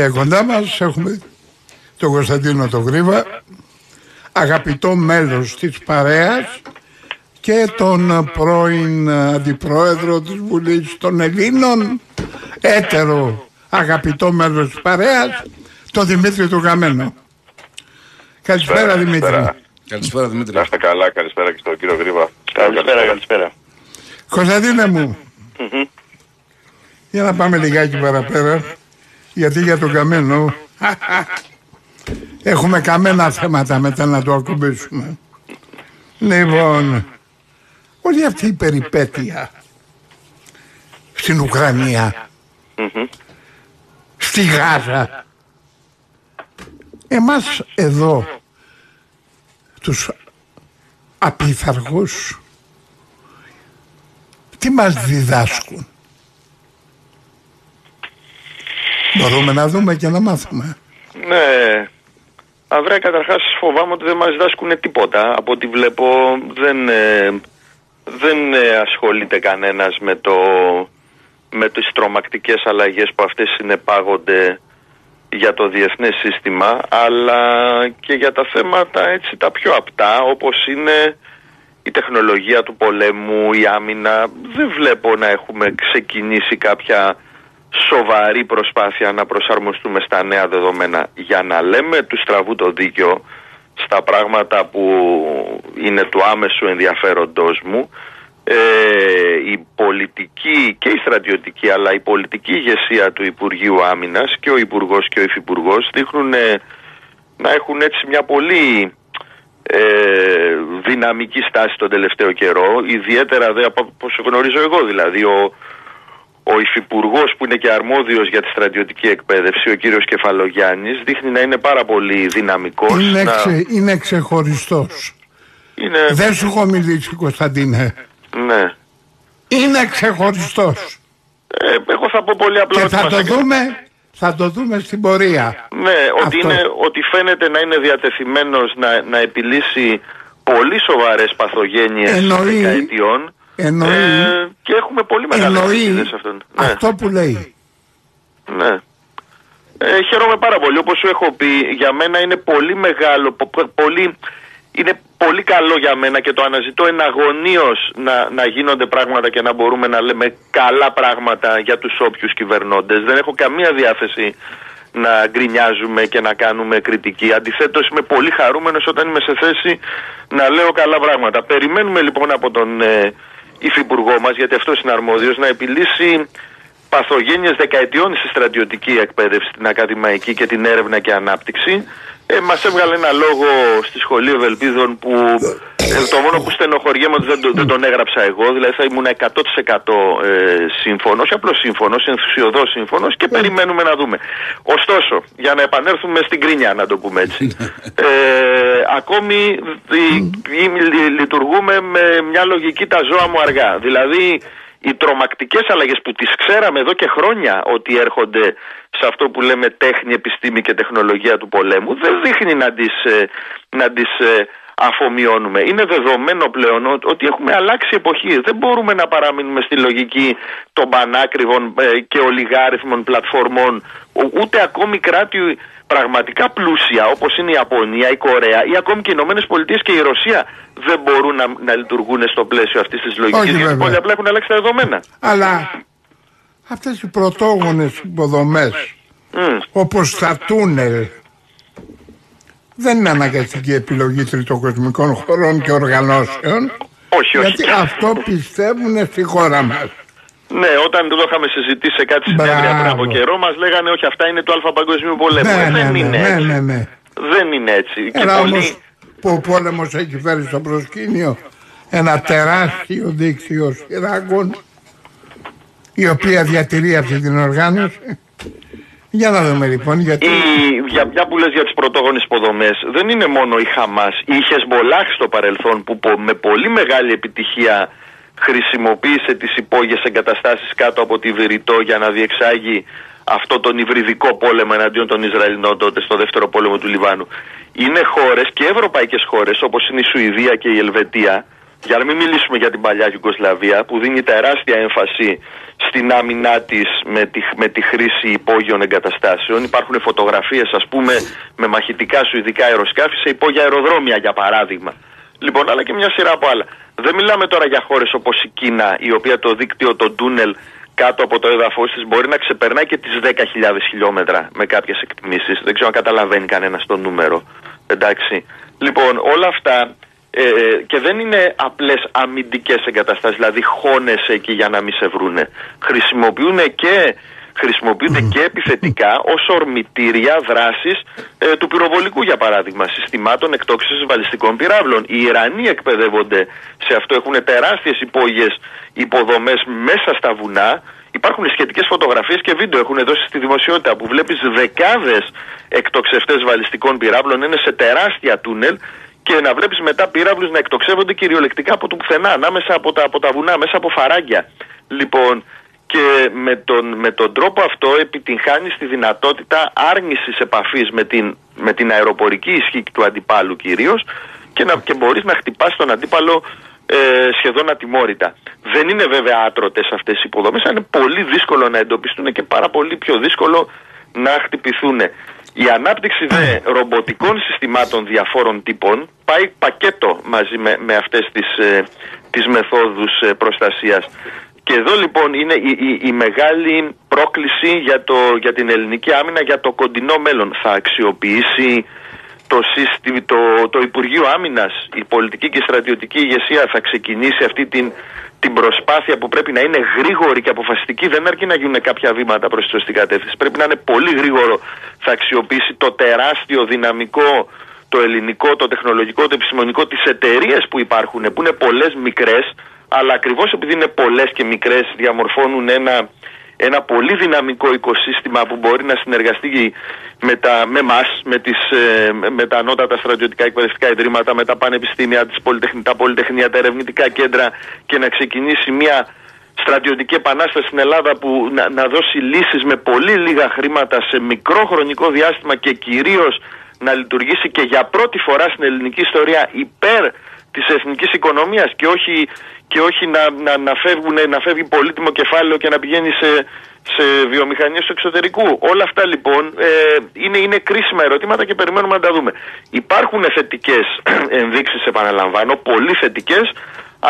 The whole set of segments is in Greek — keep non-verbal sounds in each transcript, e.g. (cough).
Και κοντά μας έχουμε τον Κωνσταντίνο τον Γρήβα, αγαπητό μέλος της παρέας και τον πρώην αντιπρόεδρο της Βουλής των Ελλήνων, έτερο αγαπητό μέλος της παρέας, τον Δημήτρη του Γαμένο. Καλησπέρα Δημήτρη. Καλησπέρα Δημήτρη. Να είστε καλά, καλησπέρα και στον κύριο Γρήβα. Καλησπέρα, καλησπέρα. Κωνσταντίνε μου, για να πάμε λιγάκι παραπέρα, γιατί για τον Καμένο έχουμε καμένα θέματα μετά να το ακουμπήσουμε. Λοιπόν, όλη αυτή η περιπέτεια στην Ουκρανία, στη Γάζα, εμάς εδώ, τους απίθαργους, τι μας διδάσκουν; Μπορούμε να δούμε και να μάθουμε. Ναι. Αβρέ, καταρχάς φοβάμαι ότι δεν μας διδάσκουν τίποτα. Από ό,τι βλέπω δεν, ε, δεν ε, ασχολείται κανένας με, το, με τις τρομακτικές αλλαγές που αυτές συνεπάγονται για το διεθνές σύστημα αλλά και για τα θέματα έτσι τα πιο απτά όπως είναι η τεχνολογία του πολέμου, η άμυνα. Δεν βλέπω να έχουμε ξεκινήσει κάποια σοβαρή προσπάθεια να προσαρμοστούμε στα νέα δεδομένα για να λέμε του στραβού το δίκαιο στα πράγματα που είναι του άμεσου ενδιαφέροντός μου. Ε, η πολιτική και η στρατιωτική αλλά η πολιτική ηγεσία του Υπουργείου Άμυνας και ο Υπουργός και ο Υφυπουργός δείχνουν ε, να έχουν έτσι μια πολύ ε, δυναμική στάση τον τελευταίο καιρό ιδιαίτερα δε από όσο γνωρίζω εγώ δηλαδή. Ο, ο Υφυπουργός που είναι και αρμόδιος για τη στρατιωτική εκπαίδευση, ο κύριος Κεφαλογιάννης, δείχνει να είναι πάρα πολύ δυναμικός. Είναι, να... ξε, είναι ξεχωριστός. Είναι... Δεν σου έχω μιλήσει Κωνσταντίνε. Ναι. Είναι ξεχωριστός. Ε, εγώ θα πω πολύ απλά Και ότι θα μας το έκανε- δούμε, θα το δούμε στην πορεία. Ναι, ότι, Αυτό. είναι, ότι φαίνεται να είναι διατεθειμένος να, να επιλύσει πολύ σοβαρές παθογένειες Εννοεί- δεκαετιών εννοεί- ε, και έχουμε πολύ μεγάλες Εννοεί ελπίδες σε αυτόν. Ναι. αυτό που λέει. Ναι. Ε, χαίρομαι πάρα πολύ. Όπως σου έχω πει, για μένα είναι πολύ μεγάλο, πο- πο- πολύ, είναι πολύ καλό για μένα και το αναζητώ εναγωνίως να, να γίνονται πράγματα και να μπορούμε να λέμε καλά πράγματα για τους όποιους κυβερνώντες. Δεν έχω καμία διάθεση να γκρινιάζουμε και να κάνουμε κριτική. Αντιθέτως είμαι πολύ χαρούμενος όταν είμαι σε θέση να λέω καλά πράγματα. Περιμένουμε λοιπόν από τον ε, υφυπουργό μας, γιατί αυτός είναι αρμόδιος, να επιλύσει παθογένειες δεκαετιών στη στρατιωτική εκπαίδευση, την ακαδημαϊκή και την έρευνα και ανάπτυξη. Ε, μας έβγαλε ένα λόγο στη Σχολή Ευελπίδων που ε, το μόνο που στενοχωριέμαι ότι δεν, το- δεν τον έγραψα εγώ, δηλαδή θα ήμουν 100% ε, σύμφωνος, όχι απλώς σύμφωνος, ενθουσιοδός σύμφωνος και περιμένουμε να δούμε. Ωστόσο, για να επανέλθουμε στην κρίνια, να το πούμε έτσι, ε, ακόμη δι- δι- λει- λειτουργούμε με μια λογική τα ζώα μου αργά. Δηλαδή, οι τρομακτικές αλλαγές που τις ξέραμε εδώ και χρόνια ότι έρχονται σε αυτό που λέμε τέχνη, επιστήμη και τεχνολογία του πολέμου δεν δείχνει να τις, ε, να τις ε, αφομοιώνουμε. Είναι δεδομένο πλέον ο- ότι έχουμε αλλάξει εποχή. Δεν μπορούμε να παραμείνουμε στη λογική των πανάκριβων ε, και ολιγάριθμων πλατφορμών Ο- ούτε ακόμη κράτη πραγματικά πλούσια όπως είναι η Ιαπωνία, η Κορέα ή ακόμη και οι Ηνωμένες Πολιτείες και η Ρωσία δεν μπορούν να, να λειτουργούν στο πλαίσιο αυτής της λογικής Όχι, γιατί βέβαια. πολύ απλά έχουν αλλάξει τα δεδομένα. Αλλά αυτές οι πρωτόγονες υποδομές Μμ. όπως τα τούνελ δεν είναι αναγκαστική επιλογή τριτοκοσμικών χωρών και οργανώσεων Όχι, όχι. γιατί αυτό πιστεύουν στη χώρα μας. Ναι, όταν το είχαμε συζητήσει σε κάτι συνέδρια πριν από Μπράβο. καιρό, μας λέγανε όχι, αυτά είναι του Αλφα Παγκοσμίου Πολέμου. Ε, δεν είναι ναι, έτσι. ναι, ναι. Δεν είναι έτσι. Και Ένα πολλοί- όμως που ο πόλεμος έχει φέρει στο προσκήνιο ένα τεράστιο δίκτυο σειράγγων η οποία διατηρεί αυτή την οργάνωση. Για να δούμε λοιπόν γιατί... Η, για, μια που λες για τις πρωτόγονες υποδομές δεν είναι μόνο η Χαμάς η Χεσμολάχ στο παρελθόν που πο- με πολύ μεγάλη επιτυχία χρησιμοποίησε τις υπόγειες εγκαταστάσεις κάτω από τη Βηρητό για να διεξάγει αυτό τον υβριδικό πόλεμο εναντίον των Ισραηλινών τότε στο δεύτερο πόλεμο του Λιβάνου. Είναι χώρες και ευρωπαϊκές χώρες όπως είναι η Σουηδία και η Ελβετία για να μην μιλήσουμε για την παλιά Ιουγκοσλαβία που δίνει τεράστια έμφαση στην άμυνά της με τη, με τη χρήση υπόγειων εγκαταστάσεων. Υπάρχουν φωτογραφίες, ας πούμε, με μαχητικά σου ειδικά αεροσκάφη σε υπόγεια αεροδρόμια, για παράδειγμα. Λοιπόν, αλλά και μια σειρά από άλλα. Δεν μιλάμε τώρα για χώρες όπως η Κίνα, η οποία το δίκτυο, το τούνελ κάτω από το έδαφος της μπορεί να ξεπερνάει και τις 10.000 χιλιόμετρα με κάποιες εκτιμήσεις. Δεν ξέρω αν καταλαβαίνει κανένας το νούμερο. Εντάξει. Λοιπόν, όλα αυτά ε, και δεν είναι απλές αμυντικές εγκαταστάσεις, δηλαδή χώνες εκεί για να μην σε βρούνε. Χρησιμοποιούν και χρησιμοποιούνται και επιθετικά ως ορμητήρια δράσης ε, του πυροβολικού για παράδειγμα συστημάτων εκτόξευσης βαλιστικών πυράβλων. Οι Ιρανοί εκπαιδεύονται σε αυτό, έχουν τεράστιες υπόγειες υποδομές μέσα στα βουνά Υπάρχουν σχετικές φωτογραφίες και βίντεο έχουν δώσει στη δημοσιότητα που βλέπεις δεκάδες εκτοξευτές βαλιστικών πυράβλων είναι σε τεράστια τούνελ και να βλέπεις μετά πύραυλους να εκτοξεύονται κυριολεκτικά από το πουθενά, ανάμεσα από τα, από τα βουνά, μέσα από φαράγγια. Λοιπόν, και με τον, με τον τρόπο αυτό επιτυγχάνεις τη δυνατότητα άρνησης επαφής με την, με την αεροπορική ισχύ του αντιπάλου κυρίως και, να, και μπορείς να χτυπάς τον αντίπαλο ε, σχεδόν ατιμόρυτα. Δεν είναι βέβαια άτρωτες αυτές οι υποδομές, αλλά είναι πολύ δύσκολο να εντοπιστούν και πάρα πολύ πιο δύσκολο να χτυπηθούν. Η ανάπτυξη δε ρομποτικών συστημάτων διαφόρων τύπων πάει πακέτο μαζί με, με αυτές τις, ε, τις μεθόδους ε, προστασίας. Και εδώ λοιπόν είναι η, η, μεγάλη πρόκληση για, το, για την ελληνική άμυνα για το κοντινό μέλλον. Θα αξιοποιήσει το, το, το Υπουργείο Άμυνας, η πολιτική και στρατιωτική ηγεσία θα ξεκινήσει αυτή την, την προσπάθεια που πρέπει να είναι γρήγορη και αποφασιστική. Δεν αρκεί να γίνουν κάποια βήματα προς τη σωστή κατεύθυνση. Πρέπει να είναι πολύ γρήγορο. Θα αξιοποιήσει το τεράστιο δυναμικό το ελληνικό, το τεχνολογικό, το επιστημονικό, τις εταιρείες που υπάρχουν, που είναι πολλές μικρές, αλλά ακριβώς επειδή είναι πολλές και μικρές διαμορφώνουν ένα, ένα πολύ δυναμικό οικοσύστημα που μπορεί να συνεργαστεί με, τα, με μας, με, τις, ε, με τα ανώτατα στρατιωτικά εκπαιδευτικά ιδρύματα, με τα πανεπιστήμια, τις τα πολυτεχνία, τα ερευνητικά κέντρα και να ξεκινήσει μια στρατιωτική επανάσταση στην Ελλάδα που να, να δώσει λύσεις με πολύ λίγα χρήματα σε μικρό χρονικό διάστημα και κυρίως να λειτουργήσει και για πρώτη φορά στην ελληνική ιστορία υπέρ της εθνικής οικονομίας και όχι, και όχι να, να, να, φεύγουν, να φεύγει πολύτιμο κεφάλαιο και να πηγαίνει σε, σε βιομηχανίες του εξωτερικού. Όλα αυτά λοιπόν ε, είναι, είναι κρίσιμα ερωτήματα και περιμένουμε να τα δούμε. Υπάρχουν θετικές (clears throat) ενδείξεις επαναλαμβάνω, πολύ θετικές,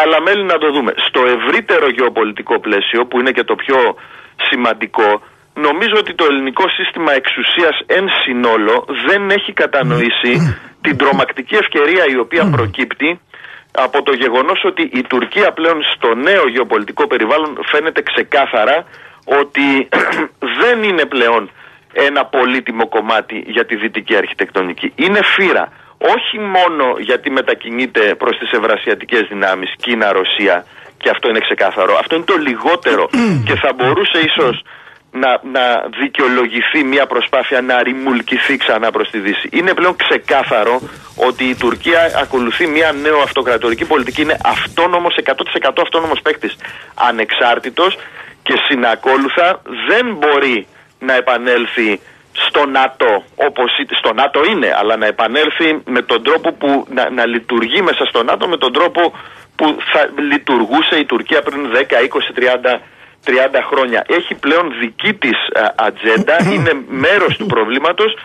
αλλά μέλη να το δούμε. Στο ευρύτερο γεωπολιτικό πλαίσιο που είναι και το πιο σημαντικό νομίζω ότι το ελληνικό σύστημα εξουσίας εν συνόλο δεν έχει κατανοήσει (clears throat) την τρομακτική ευκαιρία η οποία προκύπτει από το γεγονός ότι η Τουρκία πλέον στο νέο γεωπολιτικό περιβάλλον φαίνεται ξεκάθαρα ότι (clears throat) δεν είναι πλέον ένα πολύτιμο κομμάτι για τη δυτική αρχιτεκτονική. Είναι φύρα. Όχι μόνο γιατί μετακινείται προς τις ευρασιατικές δυνάμεις Κίνα-Ρωσία και αυτό είναι ξεκάθαρο. Αυτό είναι το λιγότερο (clears throat) και θα μπορούσε ίσως να, να δικαιολογηθεί μια προσπάθεια να ρημουλκηθεί ξανά προς τη Δύση. Είναι πλέον ξεκάθαρο ότι η Τουρκία ακολουθεί μια νέο αυτοκρατορική πολιτική. Είναι αυτόνομος, 100% αυτόνομος παίκτης. Ανεξάρτητος και συνακόλουθα δεν μπορεί να επανέλθει στο ΝΑΤΟ όπως στο ΝΑΤΟ είναι αλλά να επανέλθει με τον τρόπο που να, να λειτουργεί μέσα στο ΝΑΤΟ με τον τρόπο που θα λειτουργούσε η Τουρκία πριν 10, 20, 30 30 χρόνια. Έχει πλέον δική της ατζέντα, είναι μέρος του προβλήματος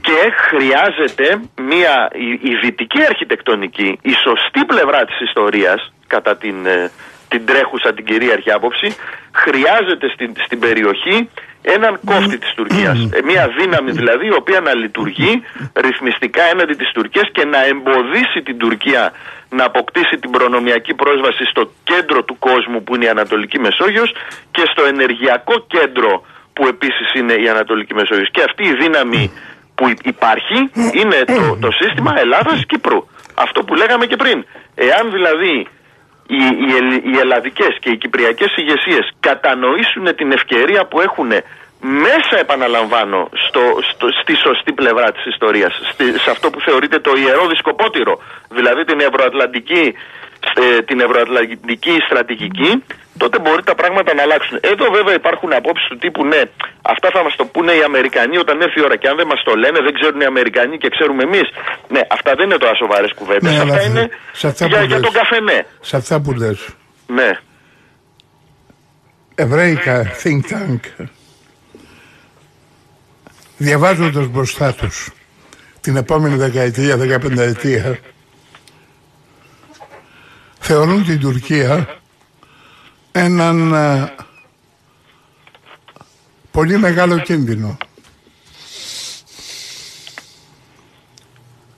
και χρειάζεται μια η, η δυτική αρχιτεκτονική, η σωστή πλευρά της ιστορίας κατά την, ε, την τρέχουσα την κυρίαρχη άποψη, χρειάζεται στην, στην περιοχή έναν κόφτη της Τουρκίας. Ε, μια δύναμη δηλαδή η οποία να λειτουργεί ρυθμιστικά έναντι της Τουρκίας και να εμποδίσει την Τουρκία να αποκτήσει την προνομιακή πρόσβαση στο κέντρο του κόσμου που είναι η Ανατολική Μεσόγειος και στο ενεργειακό κέντρο που επίσης είναι η Ανατολική Μεσόγειος. Και αυτή η δύναμη που υπάρχει είναι το, το σύστημα Ελλάδας-Κύπρου. Αυτό που λέγαμε και πριν. Εάν δηλαδή οι, οι, οι ελλαδικές και οι κυπριακές ηγεσίες κατανοήσουν την ευκαιρία που έχουν μέσα επαναλαμβάνω στο, στο, στη σωστή πλευρά της ιστορίας σε αυτό που θεωρείται το ιερό δισκοπότηρο δηλαδή την ευρωατλαντική ε, την ευρωατλαντική στρατηγική, τότε μπορεί τα πράγματα να αλλάξουν. Εδώ βέβαια υπάρχουν απόψεις του τύπου ναι, αυτά θα μας το πούνε οι Αμερικανοί όταν έρθει η ώρα. Και αν δεν μας το λένε, δεν ξέρουν οι Αμερικανοί και ξέρουμε εμείς. Ναι, αυτά δεν είναι τώρα σοβαρές κουβέντες. Ναι, αλλά αυτά σε- είναι σε αυτά για, που για λες. τον καφενέ. Σε αυτά που λες. Ναι. Εβραίικα think tank διαβάζοντας μπροστά τους την επόμενη δεκαετία, δεκαπενταετία θεωρούν την Τουρκία έναν α, πολύ μεγάλο κίνδυνο.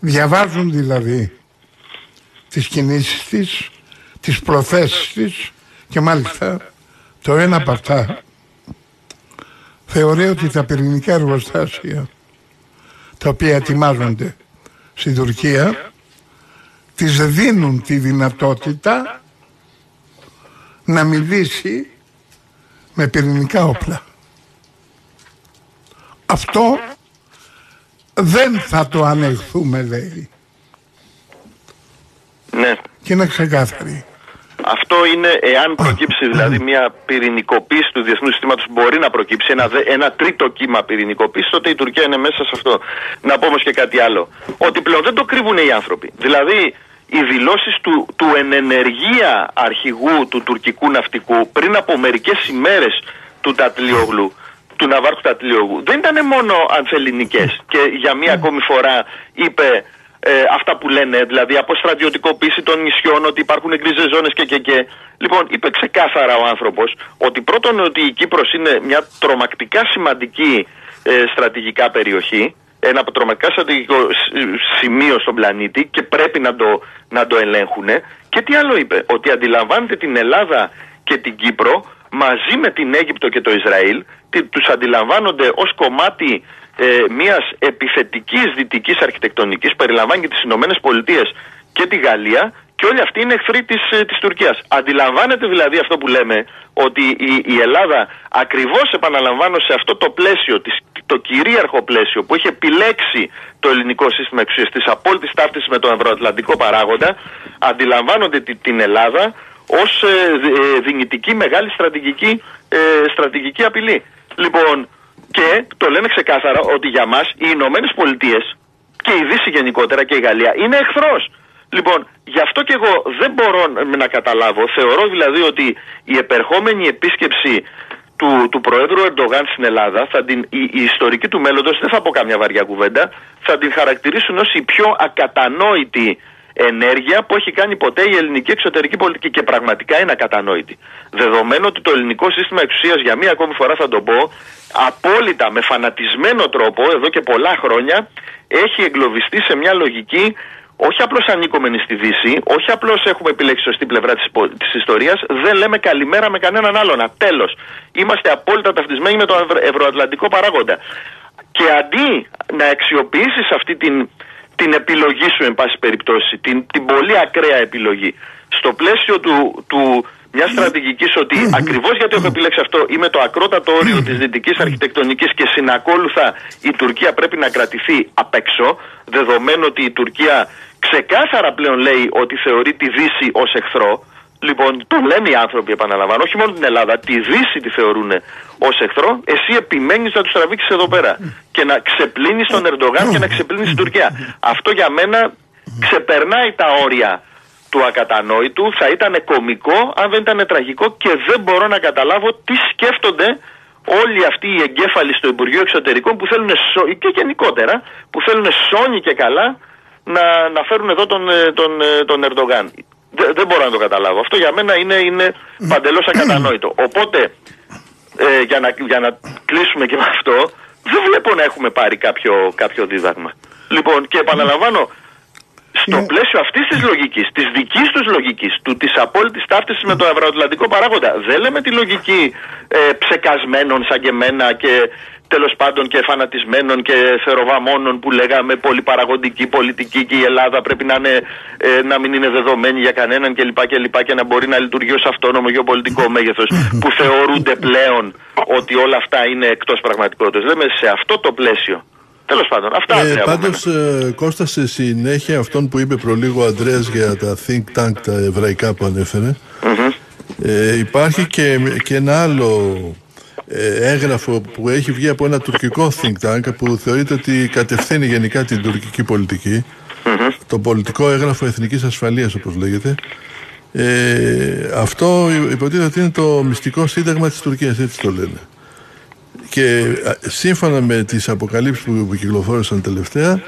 Διαβάζουν δηλαδή τις κινήσεις της, τις προθέσεις της και μάλιστα το ένα από αυτά θεωρεί ότι τα πυρηνικά εργοστάσια τα οποία ετοιμάζονται στην Τουρκία της δίνουν τη δυνατότητα να μιλήσει με πυρηνικά όπλα. Αυτό δεν θα το ανεχθούμε λέει ναι. και είναι ξεκάθαρη. Αυτό είναι εάν προκύψει δηλαδή μια πυρηνικοποίηση του διεθνούς συστήματος, μπορεί να προκύψει ένα, δε- ένα τρίτο κύμα πυρηνικοποίησης, τότε η Τουρκία είναι μέσα σε αυτό. Να πω όμως και κάτι άλλο. Ότι πλέον δεν το κρύβουν οι άνθρωποι. Δηλαδή, οι δηλώσεις του, του ενενεργεία αρχηγού του τουρκικού ναυτικού πριν από μερικές ημέρες του Τατλιόγλου, του Ναβάρχου Τατλιόγλου, δεν ήταν μόνο ανθεληνικές και για μία ακόμη φορά είπε ε, αυτά που λένε, δηλαδή από στρατιωτικοποίηση των νησιών, ότι υπάρχουν γκρίζες ζώνες και, και, και. Λοιπόν, είπε ξεκάθαρα ο άνθρωπος ότι πρώτον ότι η Κύπρος είναι μια τρομακτικά σημαντική ε, στρατηγικά περιοχή, ένα από τρομακτικά στρατηγικό σ- σημείο στον πλανήτη και πρέπει να το, να το ελέγχουν. Και τι άλλο είπε, ότι αντιλαμβάνεται την Ελλάδα και την Κύπρο μαζί με την Αίγυπτο και το Ισραήλ, τι- τους αντιλαμβάνονται ως κομμάτι ε, μιας επιθετικής δυτικής αρχιτεκτονικής, περιλαμβάνει και τις Ηνωμένες Πολιτείες και τη Γαλλία και όλοι αυτοί είναι εχθροί της, ε, της Τουρκίας. Αντιλαμβάνεται δηλαδή αυτό που λέμε ότι η, η Ελλάδα ακριβώς επαναλαμβάνω σε αυτό το πλαίσιο, της, το κυρίαρχο πλαίσιο που έχει επιλέξει το ελληνικό σύστημα εξουσίας της απόλυτης ταύτισης με τον ευρωατλαντικό παράγοντα αντιλαμβάνονται τη- την Ελλάδα ως ε, δι- ε, δυνητική μεγάλη στρατηγική, ε, στρατηγική απειλή. Λοιπόν, και το λένε ξεκάθαρα ότι για μας οι Ηνωμένες Πολιτείες και η Δύση γενικότερα και η Γαλλία είναι εχθρός. Λοιπόν, γι' αυτό και εγώ δεν μπορώ να καταλάβω. Θεωρώ δηλαδή ότι η επερχόμενη επίσκεψη του, του Προέδρου Ερντογάν στην Ελλάδα, θα την, η, η ιστορική του μέλλοντος, δεν θα πω κάμια βαριά κουβέντα, θα την χαρακτηρίσουν ως η πιο ακατανόητη ενέργεια που έχει κάνει ποτέ η ελληνική εξωτερική πολιτική και πραγματικά είναι ακατανόητη. Δεδομένου ότι το ελληνικό σύστημα εξουσίας για μία ακόμη φορά θα το πω απόλυτα με φανατισμένο τρόπο εδώ και πολλά χρόνια έχει εγκλωβιστεί σε μια λογική όχι απλώς ανήκομενη στη Δύση, όχι απλώς έχουμε επιλέξει σωστή πλευρά της, υπο- της ιστορίας, δεν λέμε καλημέρα με κανέναν άλλον. Τέλος. Είμαστε απόλυτα ταυτισμένοι με τον ευρω- ευρωατλαντικό παράγοντα. Και αντί να αξιοποιήσεις αυτή την, την επιλογή σου, εν πάση περιπτώσει, την, την πολύ ακραία επιλογή, στο πλαίσιο του, του μιας στρατηγικής ότι ακριβώς γιατί έχω επιλέξει αυτό, είμαι το ακρότατο όριο της δυτικής αρχιτεκτονικής και συνακόλουθα η Τουρκία πρέπει να κρατηθεί απ' έξω, δεδομένου ότι η Τουρκία ξεκάθαρα πλέον λέει ότι θεωρεί τη Δύση ως εχθρό. Λοιπόν, το λένε οι άνθρωποι, επαναλαμβάνω, όχι μόνο την Ελλάδα, τη Δύση τη θεωρούν ως εχθρό. Εσύ επιμένεις να τους τραβήξεις εδώ πέρα και να ξεπλύνεις τον Ερντογάν και να ξεπλύνεις την Τουρκία. Αυτό για μένα ξεπερνάει τα όρια του ακατανόητου, θα ήταν κομικό αν δεν ήταν τραγικό και δεν μπορώ να καταλάβω τι σκέφτονται όλοι αυτοί οι εγκέφαλοι στο Υπουργείο Εξωτερικών που θέλουν σο- και γενικότερα που θέλουν σώνει και καλά να, να φέρουν εδώ τον, ε, τον, ε, τον Ερντογάν. Δεν, δεν μπορώ να το καταλάβω. Αυτό για μένα είναι, είναι παντελώς ακατανόητο. Οπότε ε, για, να, για να κλείσουμε και με αυτό, δεν βλέπω να έχουμε πάρει κάποιο, κάποιο δίδαγμα. Λοιπόν, και επαναλαμβάνω, στο Ναι. πλαίσιο αυτής της λογικής, της δικής τους λογικής, του της απόλυτης ταύτισης με το ευρωατλαντικό παράγοντα, δεν λέμε τη λογική ε, ψεκασμένων σαν και εμένα και τέλος πάντων και φανατισμένων και θεροβαμόνων που λέγαμε πολυπαραγωγική πολιτική και η Ελλάδα πρέπει να, είναι, ε, να μην είναι δεδομένη για κανέναν κλπ. Και, λοιπά και να μπορεί να λειτουργεί ως αυτόνομο γεωπολιτικό μέγεθος που θεωρούνται πλέον ότι όλα αυτά είναι εκτός πραγματικότητας. Λέμε σε αυτό το πλαίσιο. Τέλος πάντων, αυτά Ε, ε, πάντως ε, Κώστα σε συνέχεια αυτόν που είπε προλίγο ο Ανδρέας για τα think tank τα εβραϊκά που ανέφερε ε, υπάρχει και, και ένα άλλο ε, έγγραφο που έχει βγει από ένα τουρκικό think tank που θεωρείται ότι κατευθύνει γενικά την τουρκική πολιτική. Το πολιτικό έγγραφο εθνικής ασφαλείας όπως λέγεται. Ε, αυτό υποτίθεται ότι είναι το μυστικό σύνταγμα της Τουρκίας έτσι το λένε. Και α, σύμφωνα με τις αποκαλύψεις που, που κυκλοφόρησαν τελευταία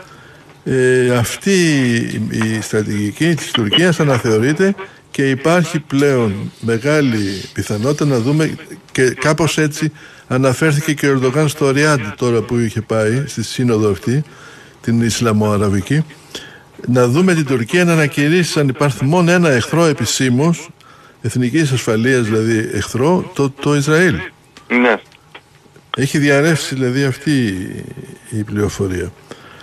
ε, αυτή η στρατηγική της Τουρκίας αναθεωρείται και υπάρχει πλέον μεγάλη πιθανότητα να δούμε και κάπως έτσι αναφέρθηκε και ο Ερντογάν στο Ριάντ τώρα που είχε πάει στη σύνοδο αυτή την Ισλαμοαραβική. Να δούμε την Τουρκία να ανακηρύσει σαν υπάρχει μόνο ένα εχθρό επισήμως εθνικής ασφαλείας δηλαδή εχθρό το, το Ισραήλ. Ναι. έχει διαρρεύσει δηλαδή αυτή η πληροφορία.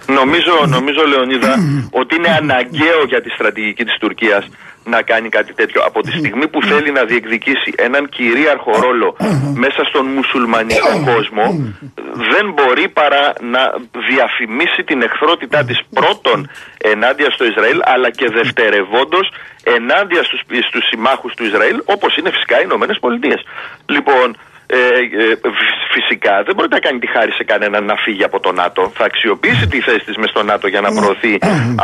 Νομίζω, νομίζω Λεωνίδα, ότι είναι αναγκαίο για τη στρατηγική της Τουρκίας να κάνει κάτι τέτοιο. Από τη στιγμή που θέλει να διεκδικήσει έναν κυρίαρχο ρόλο μέσα στον μουσουλμανικό κόσμο, δεν μπορεί παρά να διαφημίσει την εχθρότητά της πρώτον ενάντια στο Ισραήλ, αλλά και δευτερευόντως ενάντια στους, στους συμμάχους του Ισραήλ, όπως είναι φυσικά οι Ηνωμένες Πολιτείες. Λοιπόν, ε, ε, φυσικά δεν μπορεί να κάνει τη χάρη σε κανέναν να φύγει από το ΝΑΤΟ. Θα αξιοποιήσει τη θέση της μες στο ΝΑΤΟ για να προωθεί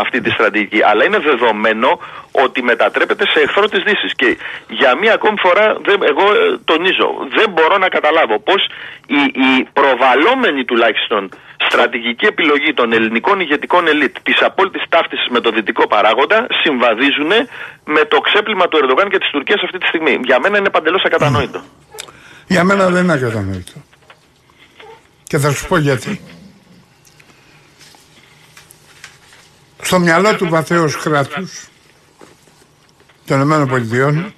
αυτή τη στρατηγική. Αλλά είναι δεδομένο ότι μετατρέπεται σε εχθρό της Δύσης. Και για μία ακόμη φορά, δεν, εγώ ε, τονίζω, δεν μπορώ να καταλάβω πώς η, η προβαλόμενη τουλάχιστον στρατηγική επιλογή των ελληνικών ηγετικών ελίτ της απόλυτης ταύτισης με το δυτικό παράγοντα συμβαδίζουν με το ξέπλυμα του Ερντογάν και της Τουρκίας αυτή τη στιγμή. Για μένα είναι παντελώς ακατανόητο. Για μένα δεν είναι ακατανόητο. Και θα σου πω γιατί. Στο μυαλό του βαθέως κράτους των ΗΠΑ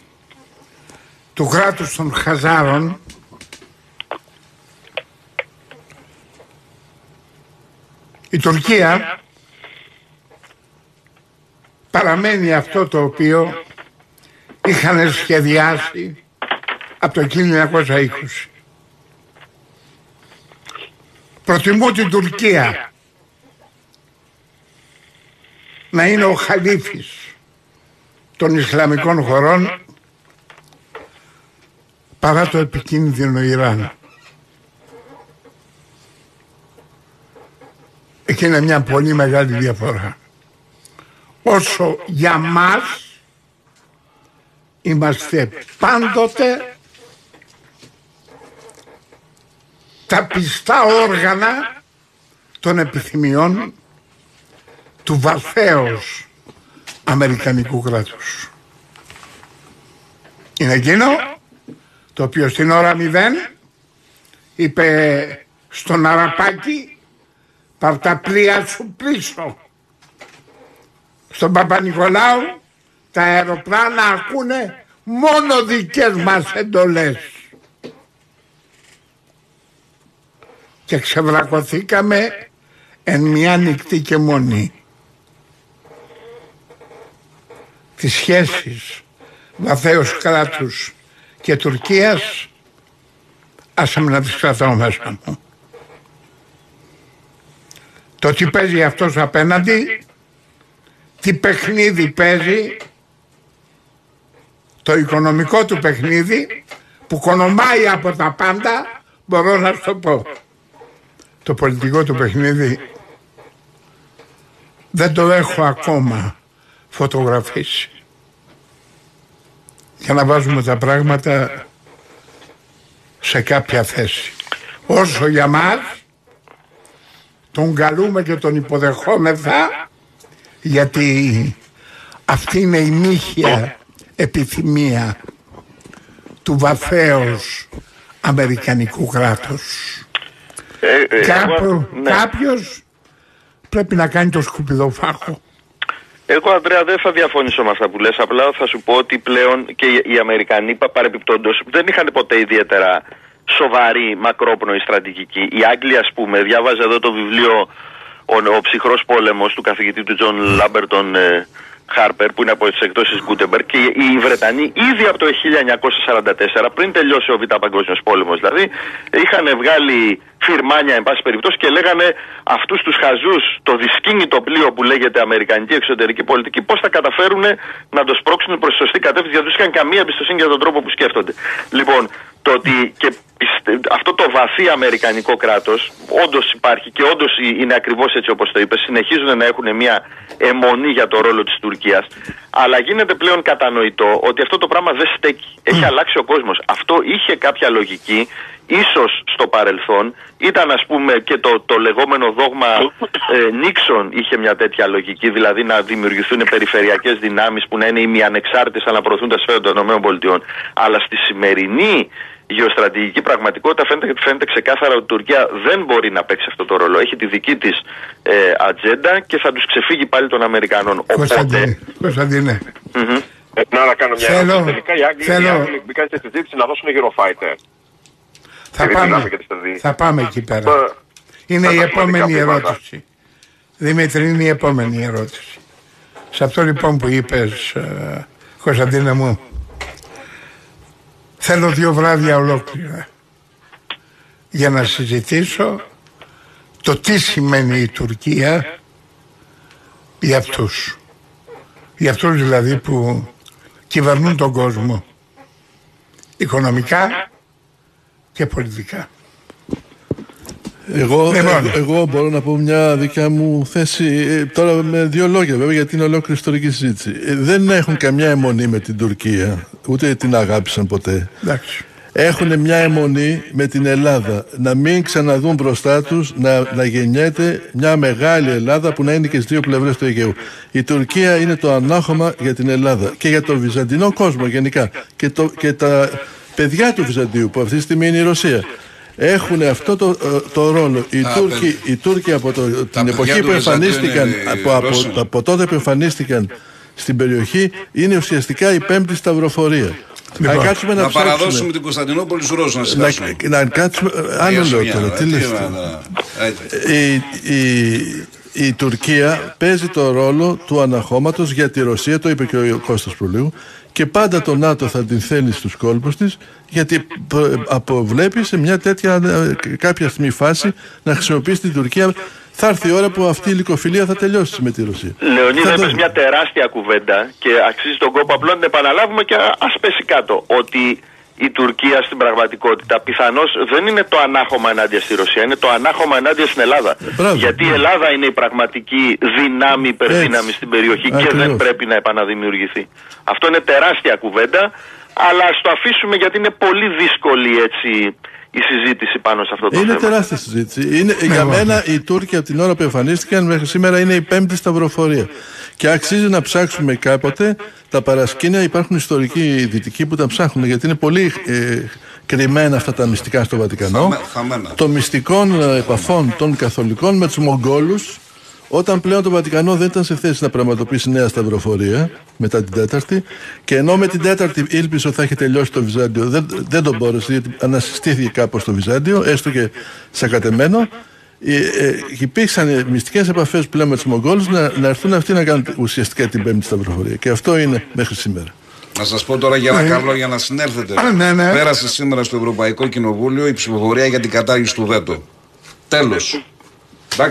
του κράτους των Χαζάρων η Τουρκία παραμένει αυτό το οποίο είχαν σχεδιάσει από το 1920. Προτιμώ την Τουρκία να είναι ο χαλίφης των Ισλαμικών χωρών παρά το επικίνδυνο Ιράν. Εκεί είναι μια πολύ μεγάλη διαφορά. Όσο για μας είμαστε πάντοτε τα πιστά όργανα των επιθυμιών του βαθέως Αμερικανικού κράτους. Είναι εκείνο το οποίο στην ώρα μηδέν είπε στον Αραπάκη πάρ' τα πλοία σου πίσω. Στον Παπα-Νικολάου τα αεροπλάνα ακούνε μόνο δικές μας εντολές. Και ξεβρακωθήκαμε εν μια νυχτή και μονή. Τις σχέσεις βαθέως κράτους και Τουρκίας άσε με να τις κρατάω μέσα μου. Το τι παίζει αυτός απέναντι, τι παιχνίδι παίζει, το οικονομικό του παιχνίδι που κονομάει από τα πάντα, μπορώ να σου το πω. Το πολιτικό του παιχνίδι δεν το έχω ακόμα φωτογραφίσει. Για να βάζουμε τα πράγματα σε κάποια θέση. Όσο για μας τον καλούμε και τον υποδεχόμεθα γιατί αυτή είναι η μύχια επιθυμία του βαθέως Αμερικανικού κράτους. Ε, ε, Κάπου, εγώ- ναι. Κάποιος πρέπει να κάνει το σκουπιδοφάχο. Εγώ, Αντρέα, δεν θα διαφωνήσω με αυτά που λες. Απλά θα σου πω ότι πλέον και οι- οι Αμερικανοί πα- παρεμπιπτόντως δεν είχαν ποτέ ιδιαίτερα σοβαρή μακρόπνοη στρατηγική. Οι Άγγλοι, ας πούμε, διάβαζε εδώ το βιβλίο ο, ο ψυχρός πόλεμος του καθηγητή του Τζον Λάμπερτον ε, Χάρπερ που είναι από τις εκδόσεις Γκούτενμπεργκ και οι Βρετανοί ήδη από το 1944, πριν τελειώσει ο Β' Παγκόσμιος Πόλεμος δηλαδή, είχαν βγάλει φιρμάνια, εν πάση περιπτώσει, και λέγανε αυτούς τους χαζούς, το δυσκίνητο πλοίο που λέγεται Αμερικανική εξωτερική πολιτική, πώς θα καταφέρουν να το σπρώξουν προς τη σωστή κατεύθυνση, γιατί δεν τους είχαν καμία εμπιστοσύνη για τον τρόπο που σκέφτονται. Λοιπόν, το ότι και αυτό το βαθύ αμερικανικό κράτος όντως υπάρχει και όντως είναι ακριβώς έτσι όπως το είπες, συνεχίζουν να έχουν μια αιμονή για το ρόλο της Τουρκίας. Αλλά γίνεται πλέον κατανοητό ότι αυτό το πράγμα δεν στέκει. Έχει αλλάξει ο κόσμος. Αυτό είχε κάποια λογική ίσως στο παρελθόν ήταν ας πούμε και το, το λεγόμενο δόγμα ε, Νίξον είχε μια τέτοια λογική δηλαδή να δημιουργηθούν περιφερειακές δυνάμεις που να είναι ημιανεξάρτητες αλλά να προωθούν τα σφαίρα των ΗΠΑ αλλά στη σημερινή γεωστρατηγική πραγματικότητα φαίνεται, φαίνεται ξεκάθαρα ότι η Τουρκία δεν μπορεί να παίξει αυτό το ρόλο. Έχει τη δική της ε, ατζέντα και θα τους ξεφύγει πάλι των Αμερικανών. Κωνσταντίνε. Κωνσταντίνε. Ε, να, κάνω μια ερώτηση. Τελικά οι Άγγλοι μπήκαν στη συζήτηση να δώσουν Eurofighter. Θα πάμε, θα πάμε εκεί πέρα. Είναι η επόμενη ερώτηση. Δημήτρη, είναι η επόμενη ερώτηση. Σε αυτό λοιπόν που είπες, ε, Κωνσταντίνα μου, θέλω δύο βράδια ολόκληρα για να συζητήσω το τι σημαίνει η Τουρκία για αυτούς. Για αυτούς δηλαδή που κυβερνούν τον κόσμο οικονομικά, και πολιτικά. Εγώ, λοιπόν. εγώ μπορώ να πω μια δικιά μου θέση ε, τώρα με δύο λόγια βέβαια γιατί είναι ολόκληρη ιστορική συζήτηση. Ε, δεν έχουν καμιά αιμονή με την Τουρκία, ούτε την αγάπησαν ποτέ. Εντάξει. Έχουν μια αιμονή με την Ελλάδα. Να μην ξαναδούν μπροστά τους να, να γεννιέται μια μεγάλη Ελλάδα που να είναι και στις δύο πλευρές του Αιγαίου. Η Τουρκία είναι το ανάχωμα για την Ελλάδα και για τον Βυζαντινό κόσμο γενικά. Και, το, και τα παιδιά του Βυζαντίου που αυτή τη στιγμή είναι η Ρωσία. Έχουν αυτό το, ε, το ρόλο. Οι, Τούρκοι, οι Τούρκοι από το, την εποχή που εμφανίστηκαν, από, από, από, τότε που εμφανίστηκαν στην περιοχή, είναι ουσιαστικά η πέμπτη σταυροφορία. Λοιπόν, να, κάτσουμε να, να παραδώσουμε την Κωνσταντινούπολη στους Ρώσους να Να, να κάτσουμε, άλλο λέω τώρα, τι λες η, η, η Τουρκία παίζει το ρόλο του αναχώματος για τη Ρωσία, το είπε και ο Κώστας Προλίγου, και πάντα το ΝΑΤΟ θα την θέλει στους κόλπους της γιατί αποβλέπει σε μια τέτοια ε, κάποια στιγμή φάση να χρησιμοποιήσει την Τουρκία θα έρθει η ώρα που αυτή η λικοφιλία θα τελειώσει με τη Ρωσία. Λεωνίδα, είπες μια τεράστια κουβέντα και αξίζει τον κόπο απλό να την επαναλάβουμε και ας πέσει κάτω. Ότι η Τουρκία στην πραγματικότητα πιθανώς δεν είναι το ανάχωμα ενάντια στη Ρωσία, είναι το ανάχωμα ενάντια στην Ελλάδα. Ε, Γιατί η Ελλάδα είναι η πραγματική δυνάμει υπερδύναμη στην περιοχή και δεν πρέπει να επαναδημιουργηθεί. Αυτό είναι τεράστια κουβέντα, αλλά ας το αφήσουμε γιατί είναι πολύ δύσκολη έτσι η συζήτηση πάνω σε αυτό το είναι θέμα. Είναι τεράστια συζήτηση. Είναι, για μένα οι Τούρκοι από την ώρα που εμφανίστηκαν μέχρι σήμερα είναι η πέμπτη σταυροφορία. Και αξίζει να ψάξουμε κάποτε τα παρασκήνια. Υπάρχουν ιστορικοί δυτικοί που τα ψάχνουν γιατί είναι πολύ ε, κρυμμένα αυτά τα μυστικά στο Βατικανό. Των μυστικών ε, επαφών των Καθολικών με τους Μογγόλους όταν πλέον το Βατικανό δεν ήταν σε θέση να πραγματοποιήσει νέα σταυροφορία μετά την Τέταρτη και ενώ με την Τέταρτη ήλπιζε ότι θα έχει τελειώσει το Βυζάντιο, δεν, δεν τον μπόρεσε γιατί ανασυστήθηκε κάπως το Βυζάντιο, έστω και σακατεμένο. Ε, ε, υπήρξαν μυστικές επαφές πλέον με τους Μογγόλους να, να έρθουν αυτοί να κάνουν ουσιαστικά την πέμπτη σταυροφορία. Και αυτό είναι μέχρι σήμερα. Να σας πω τώρα για ένα καλό για να συνέλθετε. ναι, ναι. Πέρασε σήμερα στο Ευρωπαϊκό Κοινοβούλιο η ψηφοφορία για την κατάργηση του ΒΕΤΟ. Τέλος.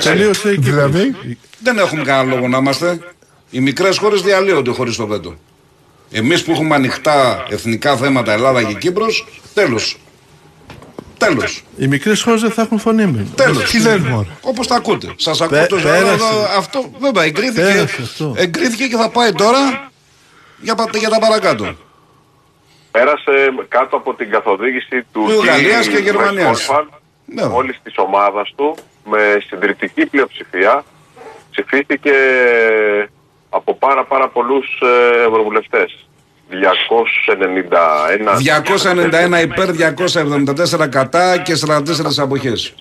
Τελείωσε δηλαδή; Δεν έχουμε κανένα λόγο να είμαστε. Οι μικρές χώρες διαλύονται χωρίς το βέτο. Εμείς που έχουμε ανοιχτά εθνικά θέματα Ελλάδα και Κύπρος, τέλος. Τέλος. Οι μικρές χώρες δεν θα έχουν φωνή με. Τέλος. Όπως τα ακούτε. Σας ακούω το Αυτό βέβαια εγκρίθηκε, εγκρίθηκε και θα πάει τώρα για, για τα παρακάτω. Πέρασε κάτω από την καθοδήγηση του Γαλλία και Γερμανίας. Ναι. Όλη της ομάδας του με συντριπτική πλειοψηφία ψηφίστηκε από πάρα πάρα πολλούς ε, ευρωβουλευτές. 291. 291 υπέρ, 274 κατά και 44 αποχές.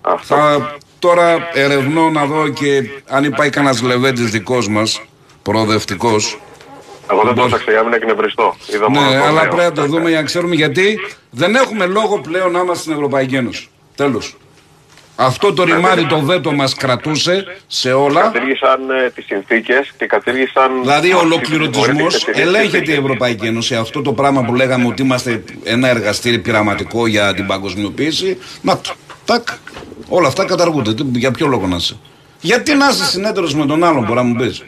Αυτό. Θα, τώρα ερευνώ να δω και αν υπάρχει κανένας λεβέντης δικός μας, προοδευτικός. Εγώ δεν το έψαξα για να μην εκνευριστώ. Ναι, αλλά πρέπει να το δούμε για να ξέρουμε γιατί δεν έχουμε λόγο πλέον να είμαστε στην Ευρωπαϊκή Ένωση. Τέλος. Αυτό το ρημάρι το βέτο μας κρατούσε σε όλα. Κατήργησαν ε, τις συνθήκες και κατήργησαν... Δηλαδή ο ολοκληρωτισμός ελέγχεται η Ευρωπαϊκή Ένωση. Αυτό το πράγμα που λέγαμε ότι είμαστε ένα εργαστήρι πειραματικό για την παγκοσμιοποίηση. Να το, τάκ, όλα αυτά καταργούνται. Τι- Για ποιο λόγο να είσαι; Γιατί να είσαι συνέτερος με τον άλλον, μπορεί να μου πεις;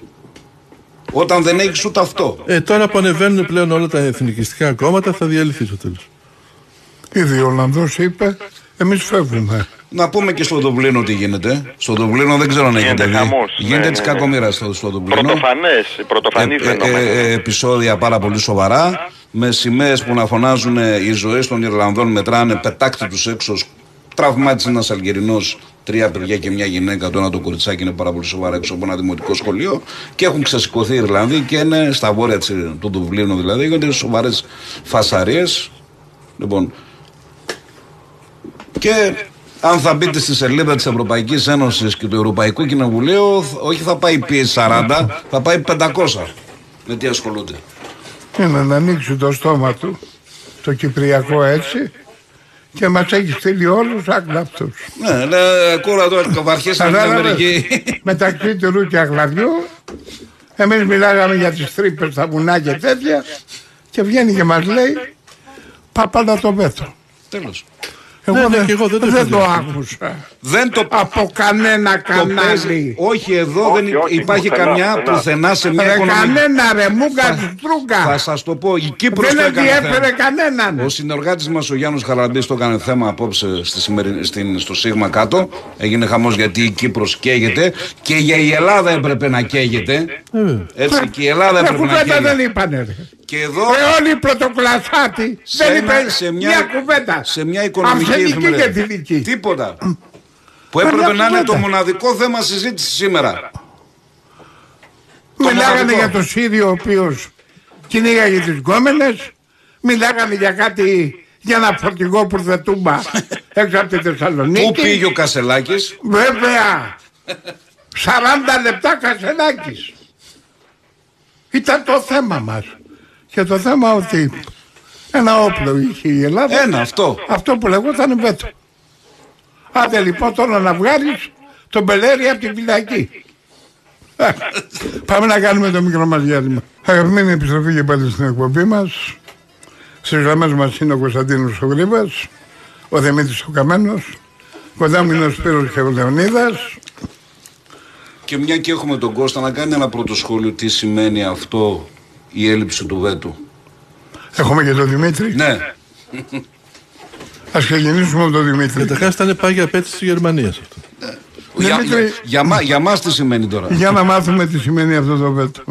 Όταν δεν έχεις ούτε αυτό. Ε, τώρα που ανεβαίνουν πλέον όλα τα εθνικιστικά κόμματα θα διαλυθείς στο τέλος. Ήδη ο Ολλανδός είπε, εμείς φεύγουμε. Να πούμε και στο Δουβλίνο τι γίνεται. Στο Δουβλίνο δεν ξέρω αν έχετε Γίνεται δει. χαμός, ναι, Γίνεται ναι, της ναι. κακομοίρας στο, στο Δουβλίνο. Πρωτοφανές, πρωτοφανή Ε, ε, φαινόμενο. ε, ε, επεισόδια πάρα πολύ σοβαρά με σημαίες που να φωνάζουν ε, οι ζωές των Ιρλανδών μετράνε πετάξτε τους έξω τραυμάτισε ένας Αλγερινός τρία παιδιά και μια γυναίκα το ένα το κοριτσάκι είναι πάρα πολύ σοβαρά έξω από ένα δημοτικό σχολείο και έχουν ξεσηκωθεί οι Ιρλανδοί και είναι στα βόρεια της, του Δουβλίνου δηλαδή γίνονται σοβαρές φασαρίες λοιπόν και αν θα μπείτε στη σελίδα της Ευρωπαϊκής Ένωσης και του Ευρωπαϊκού Κοινοβουλίου όχι θα πάει πίεση 40 θα πάει 500 με τι ασχολούνται; Είναι να ανοίξει το στόμα του, το κυπριακό έτσι, και μας έχει στείλει όλους άγκλαπτους. Ναι, λέει κούρα εδώ αρχίσαν την Κατάλαβες, Αμερική. μεταξύ του και αγλαδιού, εμείς μιλάγαμε για τις τρύπες στα βουνά και τέτοια και βγαίνει και μας λέει παπάλα το βέτο. Τέλος. Εγώ Ναι, ναι, δεν, και εγώ δεν το δεν είχα το δει. άκουσα. Δεν το Από κανένα το παίζει. κανάλι. Όχι εδώ Όχι, δεν όχι, υπάρχει πουθενά, καμιά πουθενά. πουθενά σε μια Ρε οικονομική. κανένα ρε μούγκα Θα στρούγκα. σας το πω, η Κύπρος το Δεν έκανε ενδιέφερε θέμα. κανέναν. Ο συνεργάτης μας ο Γιάννος Χαραντής το έκανε θέμα απόψε στη σημερινή- στην, στο Σίγμα κάτω. Έγινε χαμός γιατί η Κύπρος καίγεται και για η Ελλάδα έπρεπε να καίγεται. Έτσι και η Ελλάδα Ρε έπρεπε να κουβέντα δεν καίγεται. είπανε ρε. Και εδώ Ρε όλοι οι πρωτοκλασσάτοι σε δεν ένα- είπε σε μια- μια κουβέντα. σε μια οικονομική Αρσενική εφημερίδα. και θηλυκή. Τίποτα. Που Καμιά έπρεπε να είναι κουβέντα. το μοναδικό θέμα συζήτησης σήμερα. Μιλάγανε μοναδικό. για το Σύριο ο οποίος κυνήγαγε τις γκόμενες. Μιλάγανε για κάτι, για ένα φορτηγό που ήρθε τούμπα (laughs) έξω από τη Θεσσαλονίκη. Πού πήγε ο Κασελάκης; Βέβαια. (laughs) 40 λεπτά Κασελάκης. Ήταν το θέμα μας. Και το θέμα ότι ένα όπλο είχε η Ελλάδα. Ένα αυτό. Αυτό που λεγόταν βέτο. Άντε λοιπόν τώρα να βγάλεις τον Μπελέρη από τη φυλακή. Ε, Πάμε να κάνουμε το μικρό μας διάλειμμα. Αγαπημένη επιστροφή και πάλι στην εκπομπή μας. Στις γραμμές μας είναι ο Κωνσταντίνος ο Γρήβας, ο Δημήτρης ο Καμένος, κοντά μου είναι ο Σπύρος και ο Λεωνίδας. Και μια και έχουμε τον Κώστα να κάνει ένα πρώτο σχόλιο τι σημαίνει αυτό; Η έλλειψη του βέτου. Έχουμε και τον Δημήτρη. Ναι. Ας ξεκινήσουμε με τον Δημήτρη. Καταρχάς ήταν πάγια απέτηση της Γερμανίας αυτό. Για, Δημήτρη- για, για, μα- για μας τι σημαίνει τώρα. Για να μάθουμε τι σημαίνει αυτό το βέτο.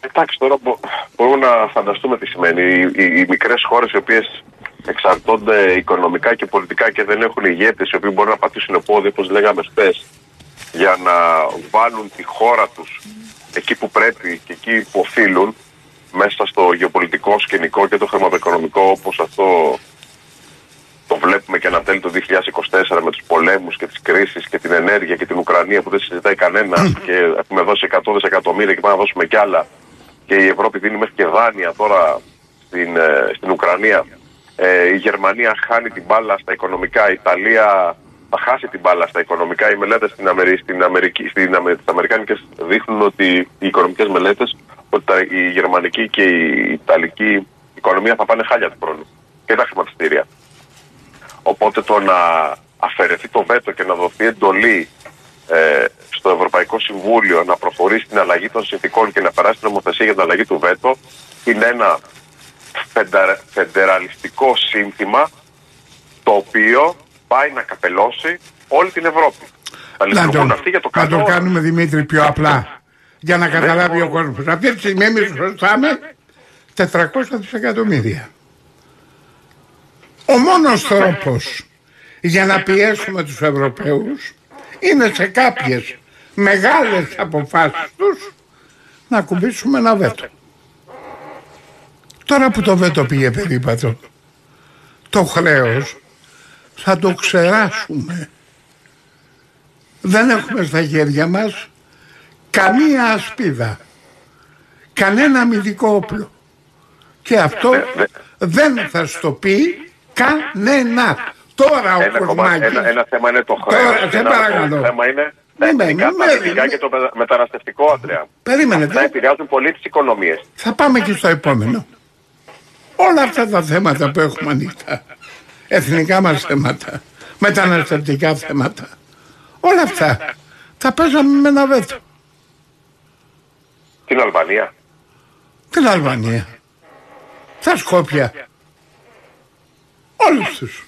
Εντάξει, τώρα μπο- μπορούμε να φανταστούμε τι σημαίνει. Οι, οι, οι μικρές χώρες οι οποίες εξαρτώνται οικονομικά και πολιτικά και δεν έχουν ηγέτες οι οποίοι μπορούν να πατήσουν πόδι, όπως λέγαμε χθες, για να βάλουν τη χώρα τους εκεί που πρέπει και εκεί που οφείλουν, μέσα στο γεωπολιτικό σκηνικό και το χρηματοοικονομικό, όπως αυτό το βλέπουμε και ένα τέλει το 2024 με τους πολέμους και τις κρίσεις και την ενέργεια και την Ουκρανία που δεν συζητάει κανένας και έχουμε δώσει 100 δισεκατομμύρια και πάμε να δώσουμε κι άλλα και η Ευρώπη δίνει μέχρι και δάνεια τώρα στην, ε, στην Ουκρανία. Ε, η Γερμανία χάνει την μπάλα στα οικονομικά, η Ιταλία θα χάσει την μπάλα στα οικονομικά. Οι μελέτες στην, Αμερι... στην Αμερική, στην Αμε... τις Αμερικάνικες δείχνουν ότι οι οικονομικές μελέτες ότι τα... η γερμανική και η ιταλική οικονομία θα πάνε χάλια του χρόνου και τα χρηματιστήρια. Οπότε το να αφαιρεθεί το βέτο και να δοθεί εντολή ε, στο Ευρωπαϊκό Συμβούλιο να προχωρήσει την αλλαγή των συνθήκων και να περάσει την νομοθεσία για την αλλαγή του βέτο είναι ένα φεντα- φεντεραλιστικό σύνθημα το οποίο πάει να καπελώσει όλη την Ευρώπη. Θα Να λειτουργούν το, αυτοί για το να καλό. το κάνουμε Δημήτρη πιο απλά. Για να καταλάβει ο κόσμος. Αυτή τη στιγμή εμείς χρωστάμε 400 δισεκατομμύρια. Ο μόνος τρόπος για να πιέσουμε τους Ευρωπαίους είναι σε κάποιες μεγάλες αποφάσεις τους να ακουμπήσουμε ένα βέτο. Τώρα που το βέτο πήγε περίπατο, το χρέος θα το ξεράσουμε. Δεν έχουμε στα χέρια μας καμία ασπίδα, κανένα αμυντικό όπλο. Και αυτό δεν θα στο πει κανένα. Τώρα ο Ένα, κομμάτι, Κοσμάκης. ένα, ένα θέμα είναι το Τώρα, χρέο. σε Ένα παρακαλώ. άλλο θέμα είναι τα Μην με- εθνικά, μην τα με- εθνικά μην- και το μετα- μεταναστευτικό, Αντρέα. Περίμενε. Αυτά επηρεάζουν πολύ τις οικονομίες. Θα πάμε και στο επόμενο. Όλα αυτά τα θέματα που έχουμε ανοιχτά. Εθνικά μας θέματα. Μεταναστευτικά θέματα. Όλα αυτά. Τα παίζαμε με ένα βέτο. Την Αλβανία. Την Αλβανία. Τα Σκόπια. Όλους τους.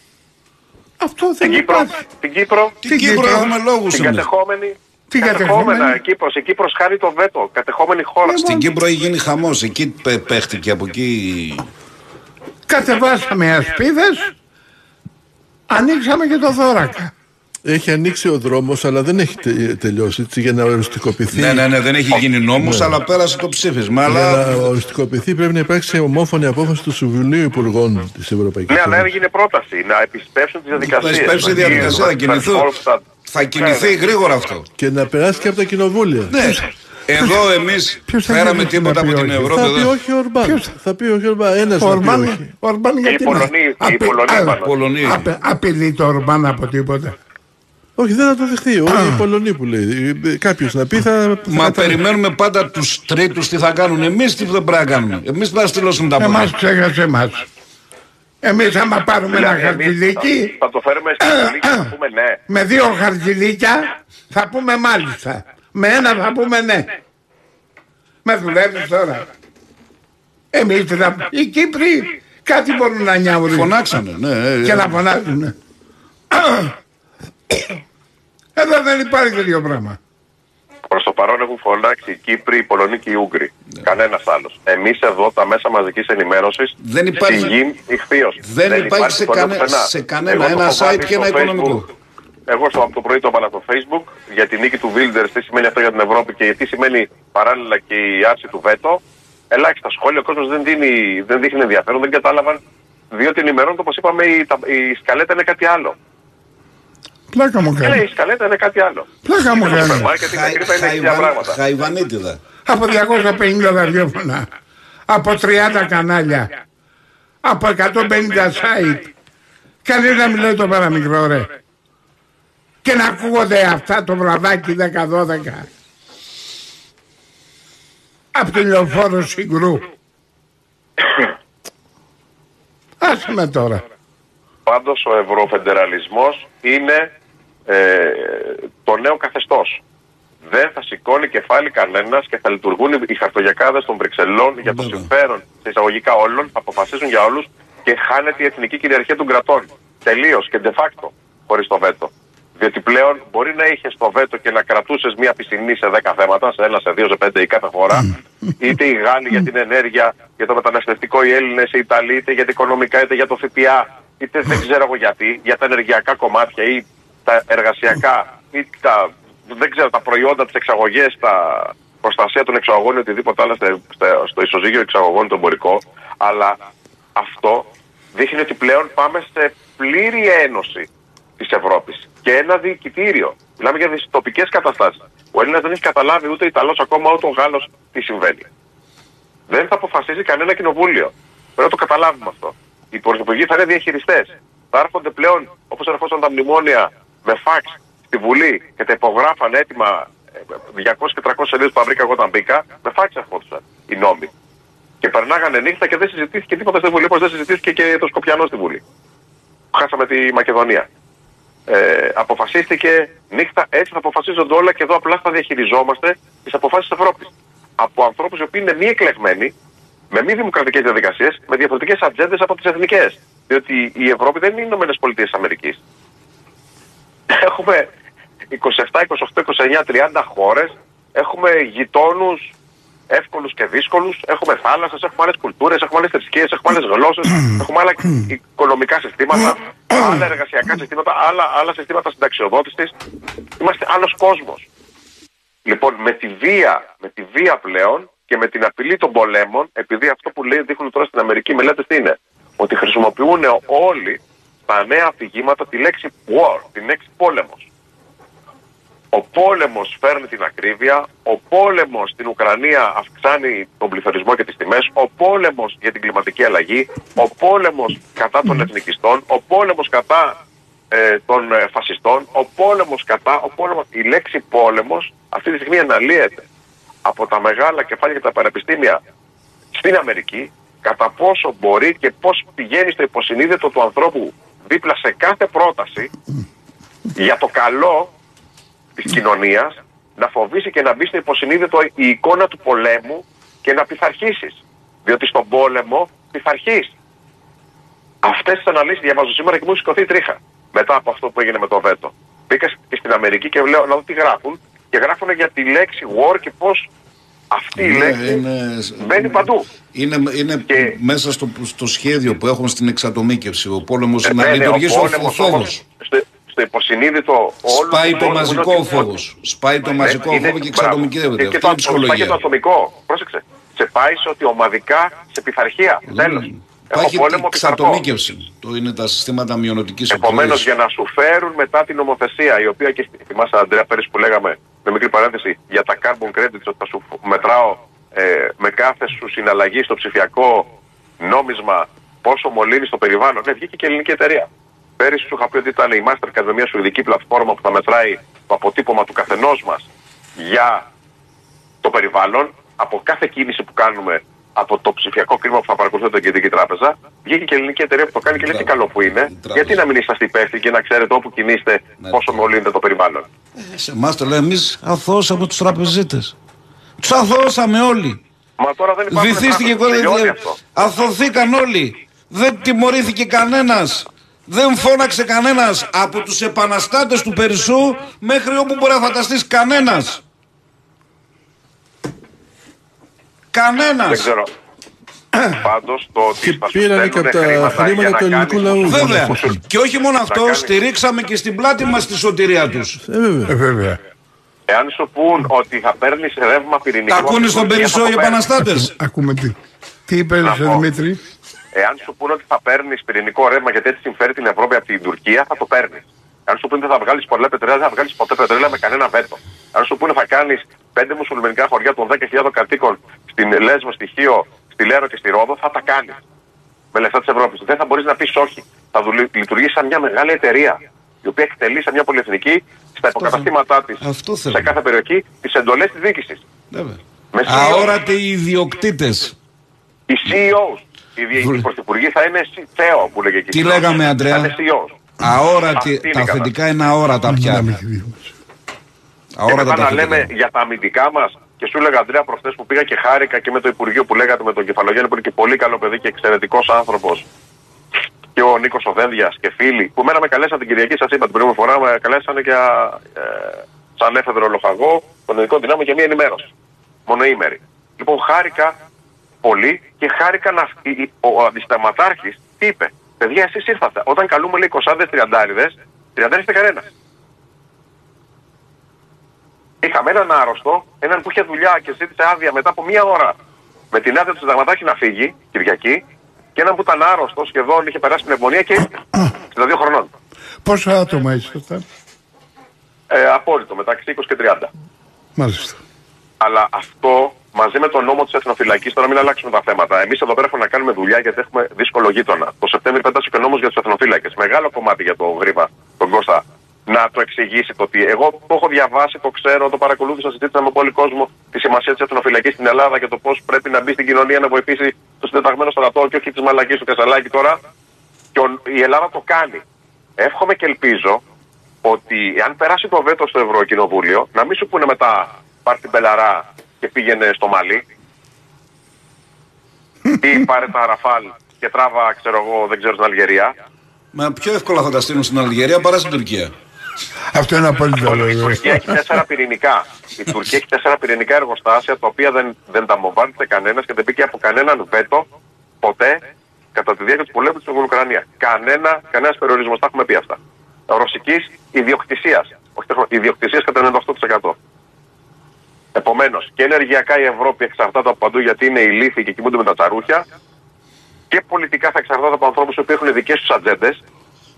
Αυτό δεν Την Κύπρο. υπάρχει. Την Κύπρο. Την Κύπρο Κύπρο, έχουμε λόγους Την εμείς. κατεχόμενη. Την κατεχόμενα κατεχόμενη. Κύπρος. Η Κύπρος χάνει το βέτο. Κατεχόμενη χώρα. Στην Κύπρο έχει γίνει χαμός. Εκεί πε- παίχτηκε από εκεί. Κατεβάσαμε ασπίδες. Ανοίξαμε και το δώρακα. Έχει ανοίξει ο δρόμος, αλλά δεν έχει τε- τελειώσει έτσι, για να οριστικοποιηθεί. Ναι, ναι, ναι, δεν έχει γίνει νόμος, αλλά πέρασε το ψήφισμα. Για Αλλά να οριστικοποιηθεί πρέπει να υπάρξει ομόφωνη απόφαση του Συμβουλίου Υπουργών της Ευρωπαϊκής Ναι, αλλά έγινε πρόταση να επισπεύσουν τις διαδικασίες. θα επισπεύσει η διαδικασία, θα κινηθούν. Θα κινηθεί γρήγορα αυτό. Και να περάσει και από τα κοινοβούλια. Ναι. Εδώ εμείς ποιος θα φέραμε γυρίσει τίποτα να πει από την όχι. Ευρώπη. Θα πει εδώ. όχι ο Ορμπάν. Ποιος; Θα πει όχι ο Ορμπάν. Ένας Ο θα πει Ορμπάν, όχι. ο Ορμπάν γιατί οι Πολωνοί, οι Απε- Πολωνοί α, πάνω. Πολωνία. απε- Απειλεί το Ορμπάν από τίποτα. Όχι, δεν θα το δεχθεί. Όλοι οι Πολωνοί που λέει. Κάποιος να πει θα. Μα θα- περιμένουμε πάντα τους τρίτους τι θα κάνουν. Εμείς τι δεν πρέπει να κάνουμε. Εμείς θα στυλώσουμε τα Εμάς πόδια. ξέχασε εμάς. Εμείς άμα πάρουμε ένα Δηλαδή, εμείς χαρτιλίκι Θα, θα το φέρουμε στην Βουλή και θα πούμε ναι. με δύο χαρτιλίκια θα πούμε μάλιστα. Με ένα θα πούμε ναι. Με δουλεύεις τώρα. Εμείς τι θα Οι Κύπροι κάτι μπορούν να νιάουν. Φωνάξανε. Ναι, ε, Και ε. να φωνάζουν. Εδώ δεν υπάρχει τέτοιο πράγμα. Προς το παρόν έχουν φωνάξει οι Κύπροι, οι Πολωνοί και οι Ούγγροι. Κανένας άλλος. Εμείς εδώ τα μέσα μαζικής ενημέρωσης. Δεν υπάρχει- Συγγύν ηχθείως. Δεν υπάρχει σε φωνή κανε- πουθενά. σε κανένα. Εγώ το Ένα έχω βάλει site και στο ένα Facebook. οικονομικό. Εγώ στο, από το πρωί το έβαλα στο Facebook για τη νίκη του Βίλντερ, τι σημαίνει αυτό για την Ευρώπη και τι σημαίνει παράλληλα και η άρση του βέτο. Ελάχιστα σχόλια, ο κόσμος δεν, δίνει, δεν δείχνει ενδιαφέρον, δεν κατάλαβαν. Διότι ενημερώνονται, όπως είπαμε, η, τα- η σκαλέτα είναι κάτι άλλο. Πλάκα μου Ε, κάνει. η σκαλέτα είναι κάτι άλλο. Πλάκα μου Το κάνει. σούπερ μάρκετ είναι κρύβα, είναι χίλια πράγματα. Χαϊβανίτιδα. από 250 ραδιόφωνα, από 30 κανάλια, από 150 site. Κανείς να μιλάει το παραμικρό ρε. Και να ακούγονται αυτά το βραδάκι 10-12. Από την λεωφόρο Συγκρού. Άσε με τώρα. Πάντως ο ευρωφεντεραλισμός είναι ε, το νέο καθεστώς. Δεν θα σηκώνει κεφάλι κανένας και θα λειτουργούν οι χαρτογιακάδες των Βρυξελών για το Βέβαια. συμφέρον σε εισαγωγικά όλων, θα αποφασίζουν για όλους και χάνεται η εθνική κυριαρχία των κρατών. Τελείως και de facto χωρίς το βέτο. Διότι πλέον μπορεί να είχες το βέτο και να κρατούσες μία πισινή σε 10 θέματα, σε ένα, σε δύο, σε πέντε η κάθε χώρα. (laughs) είτε οι Γάλλοι για την ενέργεια, για το μεταναστευτικό, οι Έλληνες, οι Ιταλοί, είτε για τα οικονομικά, είτε για το ΦΠΑ, είτε δεν ξέρω εγώ γιατί, για τα ενεργειακά κομμάτια ή τα εργασιακά, ή τα, δεν ξέρω, τα προϊόντα, τις εξαγωγές, τα προστασία των εξαγωγών ή οτιδήποτε άλλο στο, στο- στο ισοζύγιο εξαγωγών το εμπορικό. Αλλά αυτό δείχνει ότι πλέον πάμε σε πλήρη ένωση της Ευρώπης και ένα διοικητήριο. Μιλάμε για δυστοπικές καταστάσεις. Ο Έλληνας δεν έχει καταλάβει ούτε ο Ιταλός ακόμα ούτε ο Γάλλος τι συμβαίνει. Δεν θα αποφασίσει κανένα κοινοβούλιο. Πρέπει να το καταλάβουμε αυτό. Οι πρωθυπουργοί θα είναι διαχειριστές. Θα έρχονται πλέον, όπως ερχόταν τα μνημόνια, με φαξ στη Βουλή και τα υπογράφαν έτοιμα ε, 200 και 300 σελίδες που τα βρήκα εγώ όταν μπήκα, με φαξ ερχόντουσαν οι νόμοι. Και περνάγανε νύχτα και δεν συζητήθηκε τίποτα στη Βουλή, όπως δεν συζητήθηκε και το Σκοπιανό στη Βουλή. Χάσαμε τη Μακεδονία. Ε, αποφασίστηκε νύχτα, έτσι θα αποφασίζονται όλα και εδώ απλά θα διαχειριζόμαστε τις αποφάσεις της Ευρώπης. Από ανθρώπους οι οποίοι είναι μη εκλεγμένοι, με μη δημοκρατικές διαδικασίες, με διαφορετικές ατζέντες από τις εθνικές. Διότι η Ευρώπη δεν είναι οι Ηνωμένες Πολιτείες Αμερικής. Έχουμε 27, 28, 29, 30 χώρες, έχουμε γειτόνους εύκολους και δύσκολους, έχουμε θάλασσες, έχουμε άλλες κουλτούρες, έχουμε άλλες θρησκείες, έχουμε άλλες γλώσσες, έχουμε άλλα οικονομικά συστήματα, άλλα εργασιακά συστήματα, άλλα, άλλα συστήματα συνταξιοδότησης. Είμαστε άλλος κόσμος. Λοιπόν, με τη βία, με τη βία πλέον και με την απειλή των πολέμων, επειδή αυτό που λέει, δείχνουν τώρα στην Αμερική μελέτες τι είναι, ότι χρησιμοποιούν όλοι στα νέα αφηγήματα τη λέξη war, την λέξη πόλεμος. Ο πόλεμος φέρνει την ακρίβεια, ο πόλεμος στην Ουκρανία αυξάνει τον πληθωρισμό και τις τιμές, ο πόλεμος για την κλιματική αλλαγή, ο πόλεμος κατά των εθνικιστών, ο πόλεμος κατά ε, των ε, φασιστών. Ο πόλεμος κατά, ο πόλεμος, η λέξη πόλεμος αυτή τη στιγμή αναλύεται από τα μεγάλα κεφάλια και τα πανεπιστήμια στην Αμερική κατά πόσο μπορεί και πώς πηγαίνει στο υποσυνείδητο του ανθρώπου δίπλα σε κάθε πρόταση για το καλό της κοινωνίας να φοβήσει και να μπει στο υποσυνείδητο η εικόνα του πολέμου και να πειθαρχήσεις. Διότι στον πόλεμο πειθαρχείς. Αυτές τις αναλύσεις διαβάζω σήμερα και μου έχει σηκωθεί τρίχα μετά από αυτό που έγινε με το βέτο. Μπήκα και στην Αμερική και λέω να δω τι γράφουν και γράφουν για τη λέξη war και πώς αυτή η Ναι, λέξη είναι- μπαίνει παντού. Είναι, είναι Και- μέσα στο, στο σχέδιο που έχουν στην εξατομίκευση. Ο πόλεμος Ε, να ναι, ναι, λειτουργήσει ο, πόλεμος φόβος. όμως Στο, στο υποσυνείδητο όλου Σπάει του το κόσμου μαζικό είναι ο ότι- φόβος. Σπάει το Ναι, μαζικό είναι- φόβο και μπράβο. εξατομικεύεται. Και, και Αυτή το, είναι η σπάει και το ψυχολογία. ατομικό. Πρόσεξε. Σε πάει σε ότι ομαδικά σε πειθαρχία. Τέλος. Έχω Υπάρχει πόλεμο πειθαρχώ. εξατομίκευση. Το είναι τα συστήματα μειονοτικής Επομένως, για να σου φέρουν μετά την νομοθεσία, η οποία και στη- θυμάσαι, Αντρέα, πέρυσι που λέγαμε, με μικρή παρένθεση, για τα carbon credits, ότι θα σου μετράω ε, με κάθε σου συναλλαγή στο ψηφιακό νόμισμα πόσο μολύνει στο περιβάλλον. Ναι, βγήκε και η ελληνική εταιρεία. Πέρυσι σου είχα πει ότι ήταν η Mastercard με μια σουηδική πλατφόρμα που θα μετράει το αποτύπωμα του καθενός μας για το περιβάλλον από κάθε κίνηση που κάνουμε από το ψηφιακό κρίμα που θα παρακολουθεί την Κεντρική Τράπεζα. Βγήκε και η ελληνική εταιρεία που το κάνει και λέει τι καλό που είναι. Τράπεζα. Γιατί να μην είσαστε υπεύθυνοι και να ξέρετε όπου κινείστε Ναι, πόσο ναι. μολύνεται το περιβάλλον. Σε εμάς το λέμε εμείς αθώσαμε τους τραπεζίτες. Τους αθώσαμε όλοι. Μα τώρα δεν υπάρχουν Βυθίστηκε τράπεζες. κόσμο. Τελειώνει αυτό. Αθωθήκαν όλοι. Δεν τιμωρήθηκε κανένας. Δεν φώναξε κανένας από τους επαναστάτες του Περισσού μέχρι όπου μπορεί να φανταστείς κανένας. Κανένας. Δεν ξέρω. Πάντως το ότι Και θα σου πήρανε και στέλνουνε από τα χρήματα για χρήματα να του ελληνικού κάνεις- λαού. Βέβαια. Που να Και όχι μόνο αυτό, κάνει. στηρίξαμε και στην πλάτη μας τη σωτηρία τους. Ε, βέβαια. Ε, βέβαια. Εάν σου πούν ότι θα παίρνεις ρεύμα πυρηνικό. Τα ακούνε από την στον Τουρκία, Περισσό θα οι το παίρνεις. επαναστάτες. (laughs) Ακούμε τι. Τι είπες, Να πω. Δημήτρη; Εάν σου πούνε ότι θα παίρνεις πυρηνικό ρεύμα γιατί έτσι συμφέρει την Ευρώπη από την Τουρκία, θα το παίρνεις. Αν σου πούνε ότι θα βγάλεις πολλά πετρέλαια, δεν θα βγάλεις ποτέ πετρέλαια με κανένα βέτο. Αν σου πούνε θα κάνεις πέντε μουσουλμανικά χωριά των 10.000 κατοίκων στην Λέσβο, στη Χίο, στη Λέρο και στη Ρόδο, θα τα κάνει. Με λεφτά της Ευρώπης. Δεν θα μπορείς να πεις όχι. Θα δουλε- λειτουργήσει σαν μια μεγάλη εταιρεία. Η οποία εκτελεί σαν μια πολυεθνική στα υποκαταστήματά της αυτό θέλω. σε κάθε περιοχή τις εντολές της διοίκησης. Βέβαια. Με CEO. Αόρατοι οι ιδιοκτήτε. Οι CEOs. Οι διοικητικοί πρωθυπουργοί θα είναι CEO που λέγε εκεί. Τι λέγαμε, Αντρέα; Θα είναι CEOs. Αόρατοι. Αυτή είναι Τα καλά. αφεντικά είναι αόρατα Να πια. Μην χρειάζεται. Και Αόρατα μετά τα να λέμε αφεντικά. για τα αμυντικά μας. Και σου έλεγα, Αντρέα, προχθές που πήγα και χάρηκα και με το Υπουργείο που λέγατε με τον Κεφαλογέννη που είναι και πολύ καλό παιδί και εξαιρετικός άνθρωπος. Και ο Νίκος Οδένδιας και φίλοι που μένα με καλέσαν την Κυριακή, σας είπα την προηγούμενη φορά, με καλέσανε για, ε, σαν έφεδρο λοχαγό των ελληνικών δυνάμεων για μία ενημέρωση. Μονοήμερη. Λοιπόν, χάρηκα πολύ και χάρηκα να. η- η- Ο αντισταματάρχης τι είπε. Παιδιά, εσείς ήρθατε. Όταν καλούμε λέει 20 τριαντάριδες, τριαντάριδες είστε κανένας. Είχαμε έναν άρρωστο, έναν που είχε δουλειά και ζήτησε άδεια μετά από μία ώρα με την άδεια του συνταγματάρχη να φύγει, Κυριακή, και έναν που ήταν άρρωστος σχεδόν είχε περάσει πνευμονία και ήρθε. 62 χρονών. Πόσα άτομα ήσασταν. Ε, απόλυτο, μεταξύ 20 και 30. Μάλιστα. Αλλά αυτό μαζί με τον νόμο της εθνοφυλακής, τώρα μην αλλάξουμε τα θέματα. Εμείς εδώ πέρα έχουμε να κάνουμε δουλειά γιατί έχουμε δύσκολο γείτονα. Το Σεπτέμβριο πέτασε και ο νόμος για τους εθνοφύλακες. Μεγάλο κομμάτι για τον Γρήβα, τον Κώστα, να το εξηγήσει το τι. Εγώ το έχω διαβάσει, το ξέρω, το παρακολούθησα, συζήτησα με πολύ κόσμο τη σημασία της εθνοφυλακής στην Ελλάδα και το πώς πρέπει να μπει στην κοινωνία να βοηθήσει το συντεταγμένο στρατό και όχι της μαλακής του Κασαλάκη τώρα. Και ο- η Ελλάδα το κάνει. Εύχομαι και ελπίζω ότι αν περάσει το βέτο στο Ευρωκοινοβούλιο, να μην σου πούνε μετά πάρ την πελαρά και πήγαινε στο Μαλί. ή (laughs) πάρε τα Ραφάλ και τράβα, ξέρω εγώ, δεν ξέρω, στην Αλγερία. Μα πιο εύκολα θα τα στείλουν στην Αλγερία παρά στην Τουρκία. Αυτό είναι απόλυτα Η βέβαιο. Τουρκία έχει τέσσερα πυρηνικά. Η Τουρκία έχει τέσσερα πυρηνικά εργοστάσια τα οποία δεν, δεν τα μοβάρτησε κανένας και δεν μπήκε από κανέναν βέτο ποτέ κατά τη διάρκεια του πολέμου στην Ουκρανία. Κανένα, κανένας περιορισμός, τα έχουμε πει αυτά. Ρωσικής ιδιοκτησίας. Όχι τεχνο- ιδιοκτησίας κατά 98%. Επομένως, και ενεργειακά η Ευρώπη εξαρτάται από παντού γιατί είναι ηλίθιοι και κοιμούνται με τα τσαρούχια. Και πολιτικά θα εξαρτάται από ανθρώπους που έχουν δικές τους ατζέντες.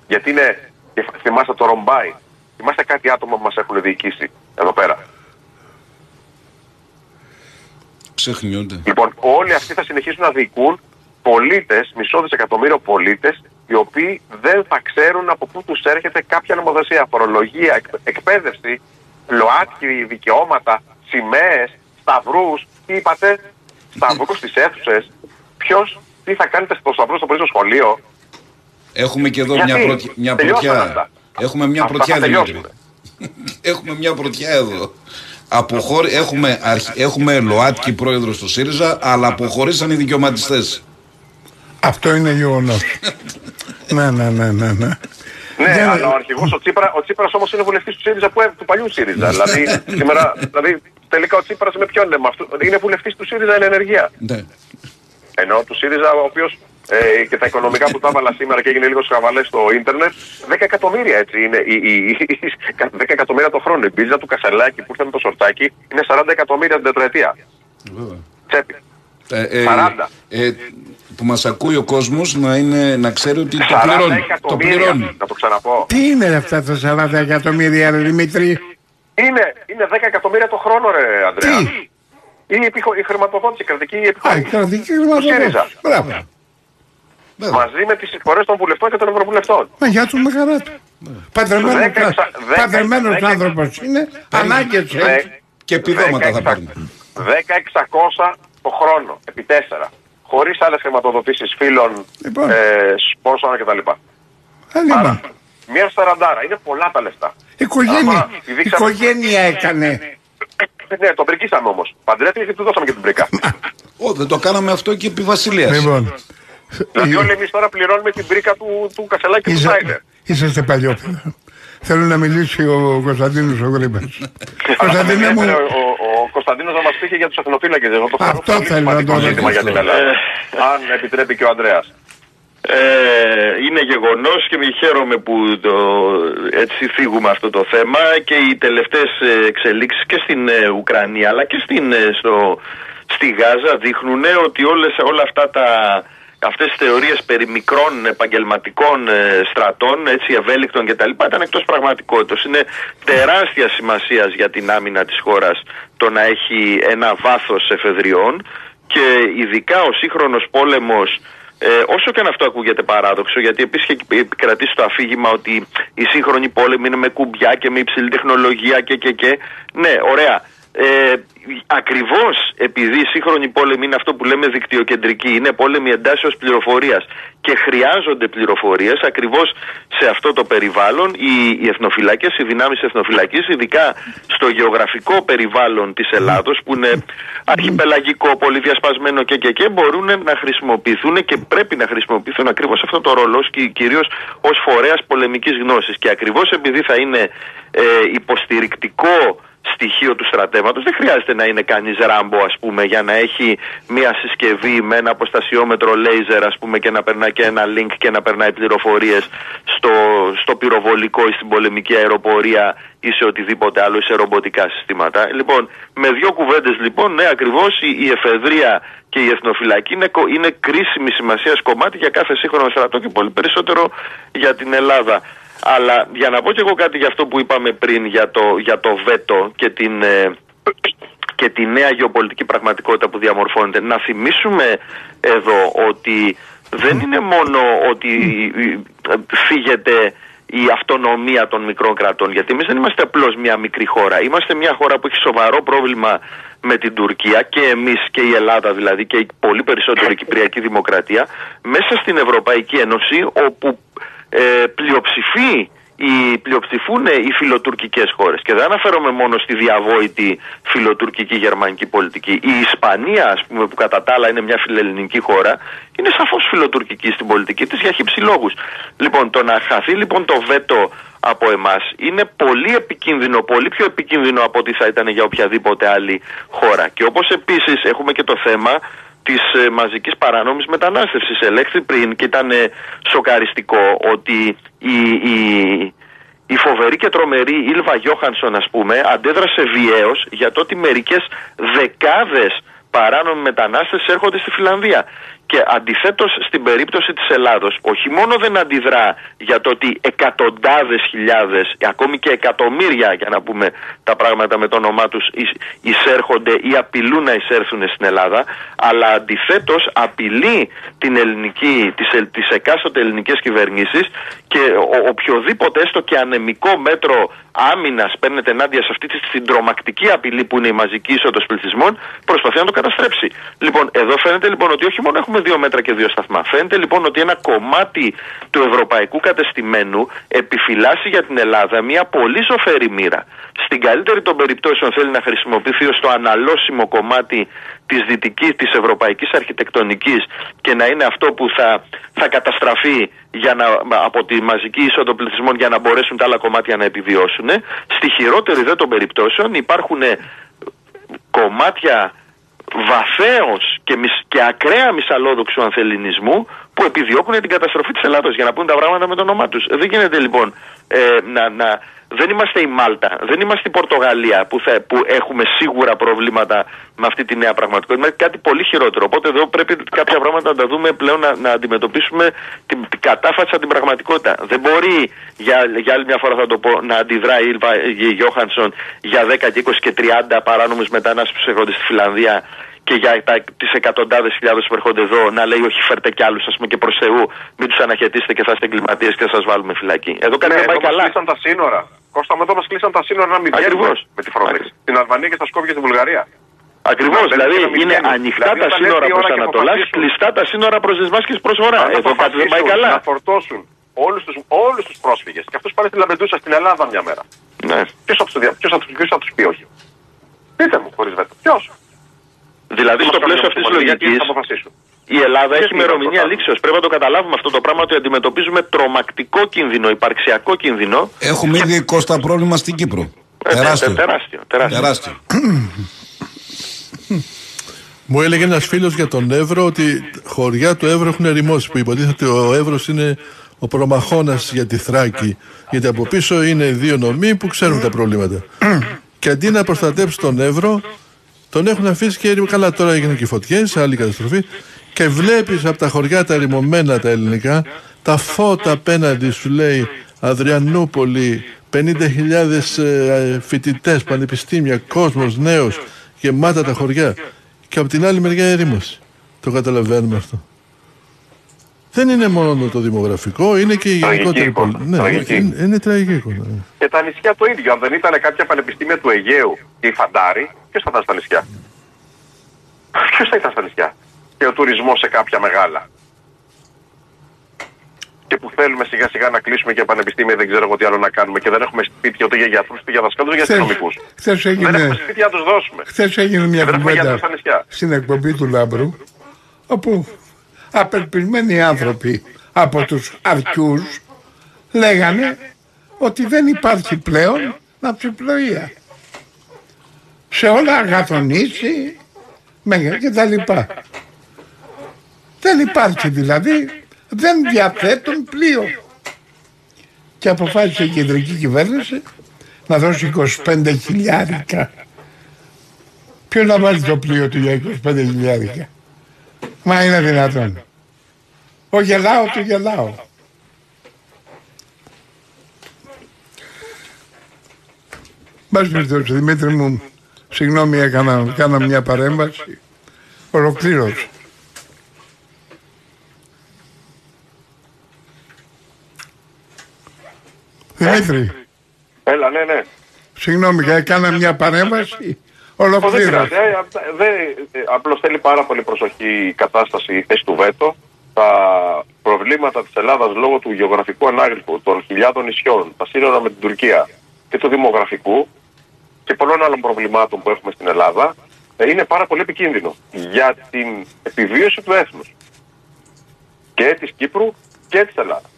Γιατί είναι, και θυμάστε το Ρομπάι, θυμάστε κάτι άτομα που μας έχουν διοικήσει εδώ πέρα. Ξεχνιούνται. Λοιπόν, όλοι αυτοί θα συνεχίσουν να διοικούν πολίτες, μισό δισεκατομμύριο πολίτες οι οποίοι δεν θα ξέρουν από πού τους έρχεται κάποια νομοθεσία, φορολογία, εκ- εκπαίδευση, ΛΟΑΤΚΙ, δικαιώματα, σημαίες, σταυρούς, τι είπατε, σταυρούς στις αίθουσες. Ποιος, τι θα κάνετε στο σταυρό στο πρωί στο σχολείο; Έχουμε και εδώ Γιατί; μια, πρωτιά, μια Τελειώσαν πρωτιά. αυτά. Έχουμε μια Αυτά πρωτιά, θα Δημήτρη. τελειώσουν. (laughs) Έχουμε μια πρωτιά εδώ. Αποχώρη, έχουμε, αρχ, έχουμε ΛΟΑΤΚΙ πρόεδρο στο ΣΥΡΙΖΑ, αλλά αποχωρήσαν οι δικαιωματιστές. Αυτό είναι γεγονός. (laughs) ναι, ναι, ναι, ναι. ναι. Ναι, Δεν- αλλά ο αρχηγός ο, Τσίπρα, ο Τσίπρας όμως είναι βουλευτής του ΣΥΡΙΖΑ που, έ- του παλιού ΣΥΡΙΖΑ. δηλαδή, (laughs) σήμερα, δηλαδή, τελικά ο Τσίπρας με ποιον είναι, με αυτού- είναι βουλευτής του ΣΥΡΙΖΑ εν ενεργεία. Ναι. Ενώ του ΣΥΡΙΖΑ, ο οποίος ε, και τα οικονομικά που τα έβαλα σήμερα και έγινε λίγος σκαβαλές στο ίντερνετ, 10 εκατομμύρια έτσι είναι. Η, η, η, 10 εκατομμύρια το χρόνο. Η μπίζα του Κασελάκη που ήρθε με το σορτάκι είναι 40 εκατομμύρια την τετραετία. Τσέπη. Ε, ε, 40. ε, που μας ακούει ο κόσμος να, είναι, να ξέρει ότι το 40 πληρώνει. Το εκατομμύρια. πληρώνει. Να το ξαναπώ. Τι είναι αυτά τα 40 εκατομμύρια, ρε Δημήτρη; Είναι, είναι 10 εκατομμύρια το χρόνο, ρε Αντρέα. Τι; Η, επιχο... η χρηματοδότηση, η κρατική Α, η επιχορήγηση. κρατική ΣΥΡΙΖΑ. χρηματοδότηση. Μπράβο. Βέβαια. Μαζί με τις εισφορές των βουλευτών και των ευρωβουλευτών. Μα για του με χαρά του. Παντρεμένος, Δέκα εξα- δέκα- παντρεμένος δέκα- άνθρωπος είναι, ανάγκες Δε- έχει. Και επιδόματα θα 10 παίρνει. 10-600 το χρόνο, επί 4. Χωρίς άλλες χρηματοδοτήσεις φίλων, Λοιπόν. ε, σπόσονα κτλ. Ε, λοιπόν, Άρα, μια σαραντάρα, είναι πολλά τα λεφτά. Οικογένεια, Άμα δείξαμε- οικογένεια έκανε. Ναι, τον πρικίσαμε όμως. Παντρέθηκε και του δώσαμε και την πρίκα. Ω, δεν το κάναμε αυτό και επί Βασιλείας. Λοιπόν, δηλαδή όλοι εμείς τώρα πληρώνουμε την πρίκα του, του Κασελάκη και του Είσα- Σάιντερ. είσαστε παλιόπαιδα. Θέλω να μιλήσει ο Κωνσταντίνος ο Γρήμπας. (laughs) Κωνσταντίνε μου, Ο, ο, ο Κωνσταντίνος να μας πει και για τους εθνοφύλακες. Εγώ το θεωρώ Αυτό πολύ θέλω να σημαντικό το ζήτημα για την Ελλάδα. Αν επιτρέπει και ο Ανδρέας. Ε, είναι γεγονός και με χαίρομαι που το, έτσι θίγουμε αυτό το θέμα και οι τελευταίες ε, εξελίξεις και στην ε, Ουκρανία αλλά και στην, ε, στο, στη Γάζα δείχνουν ότι όλες, όλα αυτά τα, αυτές τις θεωρίες περί μικρών επαγγελματικών ε, στρατών, έτσι ευέλικτων κτλ. ήταν εκτός πραγματικότητας. Είναι τεράστια σημασίας για την άμυνα της χώρας το να έχει ένα βάθος εφεδριών και ειδικά ο σύγχρονος πόλεμος ε, όσο και αν αυτό ακούγεται παράδοξο, γιατί επίσης έχει επικρατήσει το αφήγημα ότι η σύγχρονη πόλεμη είναι με κουμπιά και με υψηλή τεχνολογία και και και. Ναι, ωραία. Ε, Ακριβώς επειδή η σύγχρονη πόλεμη είναι αυτό που λέμε δικτυοκεντρική, είναι πόλεμη εντάσσεως πληροφορίας και χρειάζονται πληροφορίες, ακριβώς σε αυτό το περιβάλλον οι, οι εθνοφυλακέ, οι δυνάμεις εθνοφυλακής, ειδικά στο γεωγραφικό περιβάλλον της Ελλάδος, που είναι αρχιπελαγικό, πολύ διασπασμένο και, και, και μπορούν να χρησιμοποιηθούν και πρέπει να χρησιμοποιηθούν ακριβώς αυτό το ρόλο, κυρίως ως φορέας πολεμικής γνώσης. Και ακριβώς επειδή θα είναι ε, υποστηρικτικό στοιχείο του στρατεύματος δεν χρειάζεται να είναι κανείς ράμπο ας πούμε για να έχει μια συσκευή με ένα αποστασιόμετρο λέιζερ ας πούμε και να περνάει και ένα link και να περνάει πληροφορίες στο, στο πυροβολικό ή στην πολεμική αεροπορία ή σε οτιδήποτε άλλο ή σε ρομποτικά συστήματα. Λοιπόν, με δύο κουβέντες λοιπόν, ναι ακριβώς η, η εφεδρεία και η εθνοφυλακή είναι, κο- είναι κρίσιμη σημασία κομμάτι για κάθε σύγχρονο στρατό και πολύ περισσότερο για την Ελλάδα. Αλλά για να πω και εγώ κάτι για αυτό που είπαμε πριν για το, για το βέτο και την, ε, και τη νέα γεωπολιτική πραγματικότητα που διαμορφώνεται. Να θυμίσουμε εδώ ότι δεν είναι μόνο ότι ε, φύγεται η αυτονομία των μικρών κρατών. Γιατί εμείς δεν είμαστε απλώς μια μικρή χώρα. Είμαστε μια χώρα που έχει σοβαρό πρόβλημα με την Τουρκία και εμείς και η Ελλάδα δηλαδή και η πολύ περισσότερη Κυπριακή Δημοκρατία μέσα στην Ευρωπαϊκή Ένωση όπου ε, πλειοψηφεί οι, πλειοψηφούν οι φιλοτουρκικές χώρες. Και δεν αναφέρομαι μόνο στη διαβόητη φιλοτουρκική γερμανική πολιτική. Η Ισπανία ας πούμε που κατά τα άλλα είναι μια φιλελληνική χώρα είναι σαφώς φιλοτουρκική στην πολιτική της για χύψη λόγους. Λοιπόν το να χαθεί λοιπόν το βέτο από εμάς είναι πολύ επικίνδυνο, πολύ πιο επικίνδυνο από ό,τι θα ήταν για οποιαδήποτε άλλη χώρα. Και όπως επίσης έχουμε και το θέμα της ε, μαζικής παράνομης μετανάστευσης. Ελέγχθη πριν και ήταν ε, σοκαριστικό ότι η, η, η φοβερή και τρομερή Ήλβα Γιώχανσον ας πούμε αντέδρασε βιαίως για το ότι μερικές δεκάδες παράνομοι μετανάστες έρχονται στη Φιλανδία. Και αντιθέτως στην περίπτωση της Ελλάδος όχι μόνο δεν αντιδρά για το ότι εκατοντάδες χιλιάδες ακόμη και εκατομμύρια για να πούμε τα πράγματα με το όνομά τους εισέρχονται ή απειλούν να εισέρθουν στην Ελλάδα αλλά αντιθέτως απειλεί την ελληνική, τις, τις εκάστοτε ελληνικές κυβερνήσεις και ο, οποιοδήποτε έστω και ανεμικό μέτρο άμυνας παίρνεται ενάντια σε αυτή την τρομακτική απειλή που είναι η μαζική είσοδος πληθυσμών, προσπαθεί να το καταστρέψει. Λοιπόν, εδώ φαίνεται λοιπόν ότι όχι μόνο έχουμε δύο μέτρα και δύο σταθμά. Φαίνεται λοιπόν ότι ένα κομμάτι του ευρωπαϊκού κατεστημένου επιφυλάσσει για την Ελλάδα μια πολύ σοφερή μοίρα. Στην καλύτερη των περιπτώσεων θέλει να χρησιμοποιηθεί ως το αναλώσιμο κομμάτι της δυτικής, της ευρωπαϊκής αρχιτεκτονικής και να είναι αυτό που θα, θα καταστραφεί για να, από τη μαζική είσοδο πληθυσμών για να μπορέσουν τα άλλα κομμάτια να επιβιώσουν. Στη χειρότερη δε των περιπτώσεων υπάρχουν κομμάτια βαθέως και, και ακραία μισαλόδοξου ανθεληνισμού που επιδιώκουν την καταστροφή της Ελλάδος για να πούν τα πράγματα με το όνομά τους. Δεν γίνεται λοιπόν ε, να, να, δεν είμαστε η Μάλτα, δεν είμαστε η Πορτογαλία που, θα, που έχουμε σίγουρα προβλήματα με αυτή τη νέα πραγματικότητα. Είναι κάτι πολύ χειρότερο. Οπότε εδώ πρέπει κάποια πράγματα να τα δούμε πλέον να, να αντιμετωπίσουμε την, την κατάφαση από την πραγματικότητα. Δεν μπορεί για, για άλλη μια φορά θα το πω να αντιδράει η Γιώχανσον για 10 και 20 και 30 παράνομους μετανάστες που έρχονται στη Φιλανδία και για τις εκατοντάδες χιλιάδες που έρχονται εδώ να λέει όχι φέρτε κι άλλους, ας πούμε και προς Θεού, μην τους αναχαιτήσετε και θα είστε εγκληματίες και θα σας βάλουμε φυλακή. Εδώ κάτι ναι, δεν πάει καλά. κλείσαν τα σύνορα. Κώστα, εδώ μας κλείσαν τα σύνορα να μην βγαίνουμε με τη Frontex. Στην Αλβανία και στα Σκόπια στη Βουλγαρία. Ακριβώς, δηλαδή είναι ανοιχτά δηλαδή, τα σύνορα προς Ανατολάς, κλειστά τα σύνορα προς Δεσμάς και προσφορά. Εδώ κάτι δεν πάει καλά. Να φορτώσουν όλους τους όλους τους πρόσφυγες και αυτούς πάνε στη Λαμπεντούσα στην Ελλάδα μια μέρα. Ναι. Ποιος θα τους πει όχι; Πείτε μου χωρίς βέτο. Ποιος; Δηλαδή, στο πλαίσιο αυτής της λογικής, η Ελλάδα έχει ημερομηνία λήξεως. Πρέπει να το καταλάβουμε αυτό το πράγμα ότι αντιμετωπίζουμε τρομακτικό κίνδυνο, υπαρξιακό κίνδυνο. Έχουμε ήδη κόστα πρόβλημα στην Κύπρο. Ε, τεράστιο. τεράστιο, τεράστιο. τεράστιο. (coughs) Μου έλεγε ένας φίλος για τον Εύρο ότι χωριά του Εύρω έχουν ερημώσει. Που υποτίθεται ότι ο Εύρος είναι ο προμαχώνας για τη Θράκη. Γιατί από πίσω είναι δύο νομοί που ξέρουν τα προβλήματα. (coughs) και αντί να προστατέψει τον Εύρο, τον έχουν αφήσει και καλά τώρα έγινε και φωτιές, άλλη καταστροφή. Και βλέπεις από τα χωριά τα ρημωμένα τα ελληνικά, τα φώτα απέναντι σου λέει Αδριανούπολη, 50.000 ε, φοιτητές, πανεπιστήμια, κόσμος νέος, γεμάτα τα χωριά. Και από την άλλη μεριά ερήμωση. Το καταλαβαίνουμε αυτό. Δεν είναι μόνο το δημογραφικό, είναι και η γενικότερη πολιτική. Ναι, είναι, είναι τραγική εικόνα. Ναι. Και τα νησιά το ίδιο. Αν δεν ήταν κάποια πανεπιστήμια του Αιγαίου και η Φαντάρη, ποιος θα ήταν στα νησιά; Ποιος θα ήταν στα νησιά; Και ο τουρισμός σε κάποια μεγάλα. Και που θέλουμε σιγά σιγά να κλείσουμε και πανεπιστήμια, δεν ξέρω εγώ τι άλλο να κάνουμε. Και δεν έχουμε σπίτια ούτε για γιατρούς, ούτε για δασκάλους, ούτε για αστυνομικούς. έγινε... Δεν έχουμε σπίτια να τους δώσουμε. Χθες έγινε μια κουβέντα στην εκπομπή του Λάμπρου, όπου απελπισμένοι άνθρωποι από τους αρκιούς λέγανε ότι δεν υπάρχει πλέον ναυσιπλοεία. Σε όλα αγαθονήσει και τα λοιπά. Δεν υπάρχει δηλαδή, δεν διαθέτουν πλοίο. Και αποφάσισε η κεντρική κυβέρνηση να δώσει 25 χιλιάρικα. Ποιος να βάλει το πλοίο του για 25 χιλιάρικα; Μα είναι δυνατόν. Ο γελάω του γελάω. Μπας περιπτώσει, Δημήτρη μου, συγγνώμη έκανα, έκανα μια παρέμβαση. Ολοκλήρωσε. Δημήτρη. Έλα, ναι, ναι. Συγγνώμη, έκανα μια παρέμβαση. Ολοκλήρω. Απλώς θέλει πάρα πολύ προσοχή η κατάσταση, η θέση του ΒΕΤΟ. Τα προβλήματα της Ελλάδας λόγω του γεωγραφικού ανάγλυφου, των χιλιάδων νησιών, τα σύνορα με την Τουρκία και του δημογραφικού και πολλών άλλων προβλημάτων που έχουμε στην Ελλάδα ε, είναι πάρα πολύ επικίνδυνο για την επιβίωση του έθνους και της Κύπρου και της Ελλάδας.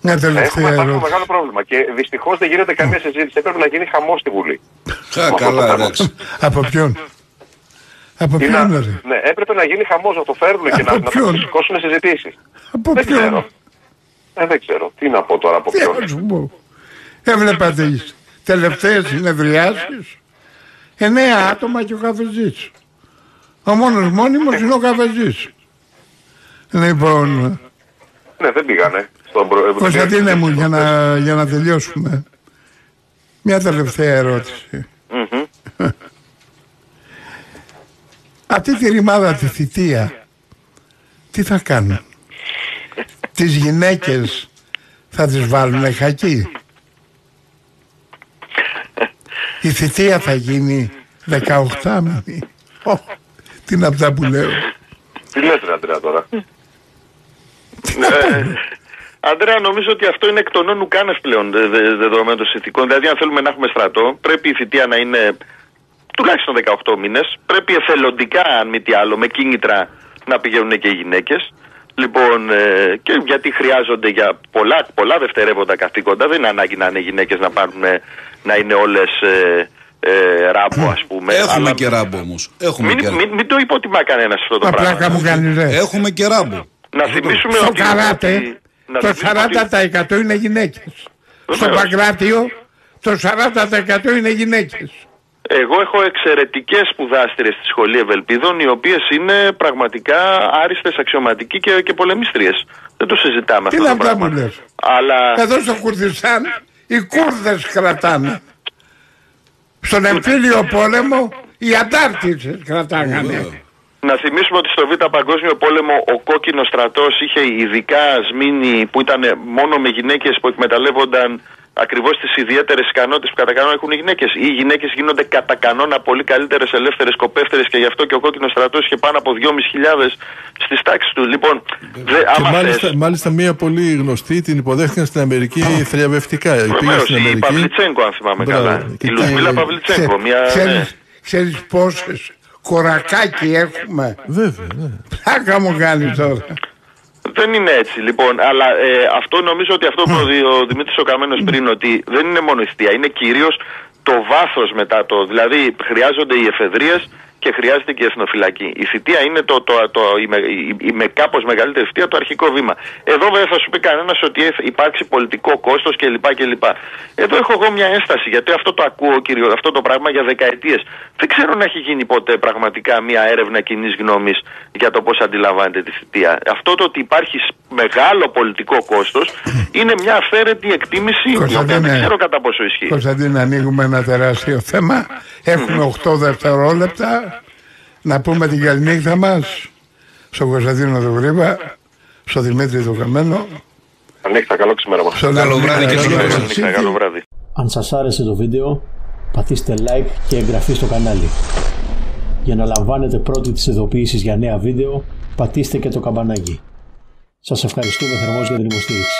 Μια τελευταία Έχουμε μεγάλο πρόβλημα και δυστυχώς δεν γίνεται καμία συζήτηση. Έπρεπε να γίνει χαμό στη Βουλή. Χα, καλά, εντάξει. Από ποιον; Από ποιον, Ναι, έπρεπε να γίνει χαμός να το φέρουν και να, να το σηκώσουν συζητήσεις. Από δεν ποιον; ξέρω. Ε, δεν ξέρω. Τι να πω τώρα από ποιον; Έβλεπα τις τελευταίες συνεδριάσεις. Εννέα άτομα και ο καφεζής. Ο μόνος μόνιμος είναι ο καφεζής. Λοιπόν, Ναι, δεν πήγανε. Στον προ... Κωνσταντίνε μου, για να, για να τελειώσουμε. Μια τελευταία ερώτηση. Μμμ. Αυτή τη ρημάδα τη θητεία, τι θα κάνουν; Τις γυναίκες θα τις βάλουν χακί; Η θητεία θα γίνει 18 μήνυ. Τι είναι αυτά που λέω. Τι λες ρε Αντρέα τώρα; Ε, Αντρέα, νομίζω ότι αυτό είναι εκ των όνου κάνες πλέον δε- δε- δεδομένων των συνθηκών. Δηλαδή, αν θέλουμε να έχουμε στρατό, πρέπει η θητεία να είναι τουλάχιστον 18 μήνες. Πρέπει εθελοντικά, αν μη τι άλλο, με κίνητρα να πηγαίνουν και οι γυναίκες. Λοιπόν, ε, και γιατί χρειάζονται για πολλά, πολλά δευτερεύοντα καθήκοντα. Δεν είναι ανάγκη να είναι γυναίκες να, πάρουν, ε, να είναι όλες ε, ε, ράμπο, ας πούμε. Έχουμε Αλλά και ράμπο όμως. Έχουμε, Μην, και... μην, μην το υποτιμά κανένας αυτό το Μα πράγμα. πλάκα μου κάνει ρε. Έχουμε και ράμπο. Να θυμίσουμε Στο ότι. καράτε ότι- να το θυμίσουμε ότι- 40% είναι γυναίκες. Στο Βεβαίως. Παγκράτιο το 40% είναι γυναίκες. Εγώ έχω εξαιρετικές σπουδάστηρε στη σχολή Ευελπίδων, οι οποίες είναι πραγματικά άριστες, αξιωματικοί και, και πολεμίστριες. Δεν το συζητάμε Τι αυτό είναι το αυτά πράγμα. που λες; Αλλά Εδώ στο Κουρδιστάν οι Κούρδες κρατάνε. Στον εμφύλιο πόλεμο οι αντάρτισες κρατάγανε. Να θυμίσουμε ότι στο Β' Παγκόσμιο Πόλεμο ο κόκκινος στρατός είχε ειδικά σμήνη που ήταν μόνο με γυναίκες που εκμεταλλεύονταν ακριβώς τις ιδιαίτερες ικανότητες που κατά κανόνα έχουν οι γυναίκες. Οι γυναίκες γίνονται κατά κανόνα πολύ καλύτερες, ελεύθερες, κοπεύτερε και γι' αυτό και ο κόκκινος στρατός είχε πάνω από 2.500 στις τάξεις του. Λοιπόν, δε, Και άμα μάλιστα, θες- μάλιστα μία πολύ γνωστή την υποδέχτηκαν στην Αμερική θριαβευτικά. Πήγε Βεβαίως, στην η Αμερική. Παυλιτσέγκο, αν θυμάμαι Μπράβο. καλά. Και Η τι- Λουσμίλα Παυλιτσέγκο. Μια... ναι. Ξέρεις, ξέρεις πόσες κορακάκι έχουμε. Βέβαια, ναι. Πλάκα μου κάνει τώρα. Δεν είναι έτσι λοιπόν, αλλά ε, αυτό νομίζω ότι αυτό που ο, Δη- ο Δημήτρης ο Καμένος πριν ότι δεν είναι μόνο η θητεία, είναι κυρίως το βάθος μετά το, δηλαδή χρειάζονται οι εφεδρείες και χρειάζεται και η εθνοφυλακή. Η θητεία είναι το, το, το, η, με- η, η με κάπως μεγαλύτερη θητεία το αρχικό βήμα. Εδώ βέβαια θα σου πει κανένας ότι θα υπάρξει πολιτικό κόστος κλπ. κλπ. Εδώ έχω εγώ μια ένσταση γιατί αυτό το ακούω κύριο, αυτό το πράγμα για δεκαετίες. Δεν ξέρω να έχει γίνει ποτέ πραγματικά μια έρευνα κοινή γνώμης για το πώς αντιλαμβάνεται τη θητεία. Αυτό το ότι υπάρχει σ- μεγάλο πολιτικό κόστος είναι μια αυθαίρετη εκτίμηση η οποία δεν Κωνσταντίνε, ξέρω κατά πόσο ισχύει. Κωνσταντίνε, ανοίγουμε ένα τεράστιο θέμα. Έχουμε 8 δευτερόλεπτα να πούμε την καληνύχτα μας στον Κωνσταντίνο τον Γρήβα, στον Δημήτρη τον Καμένο, Ανοίχτα, καλό ξημέρωμα. στον Καλό Λεωνίδα βράδυ και τον σε όλους. Κασίτη. Νύχτα, Καλό βράδυ. Αν σας άρεσε το βίντεο, πατήστε like και εγγραφή στο κανάλι. Για να λαμβάνετε πρώτοι τις ειδοποιήσεις για νέα βίντεο, πατήστε και το καμπανάκι. Σας ευχαριστούμε θερμός για την υποστήριξη.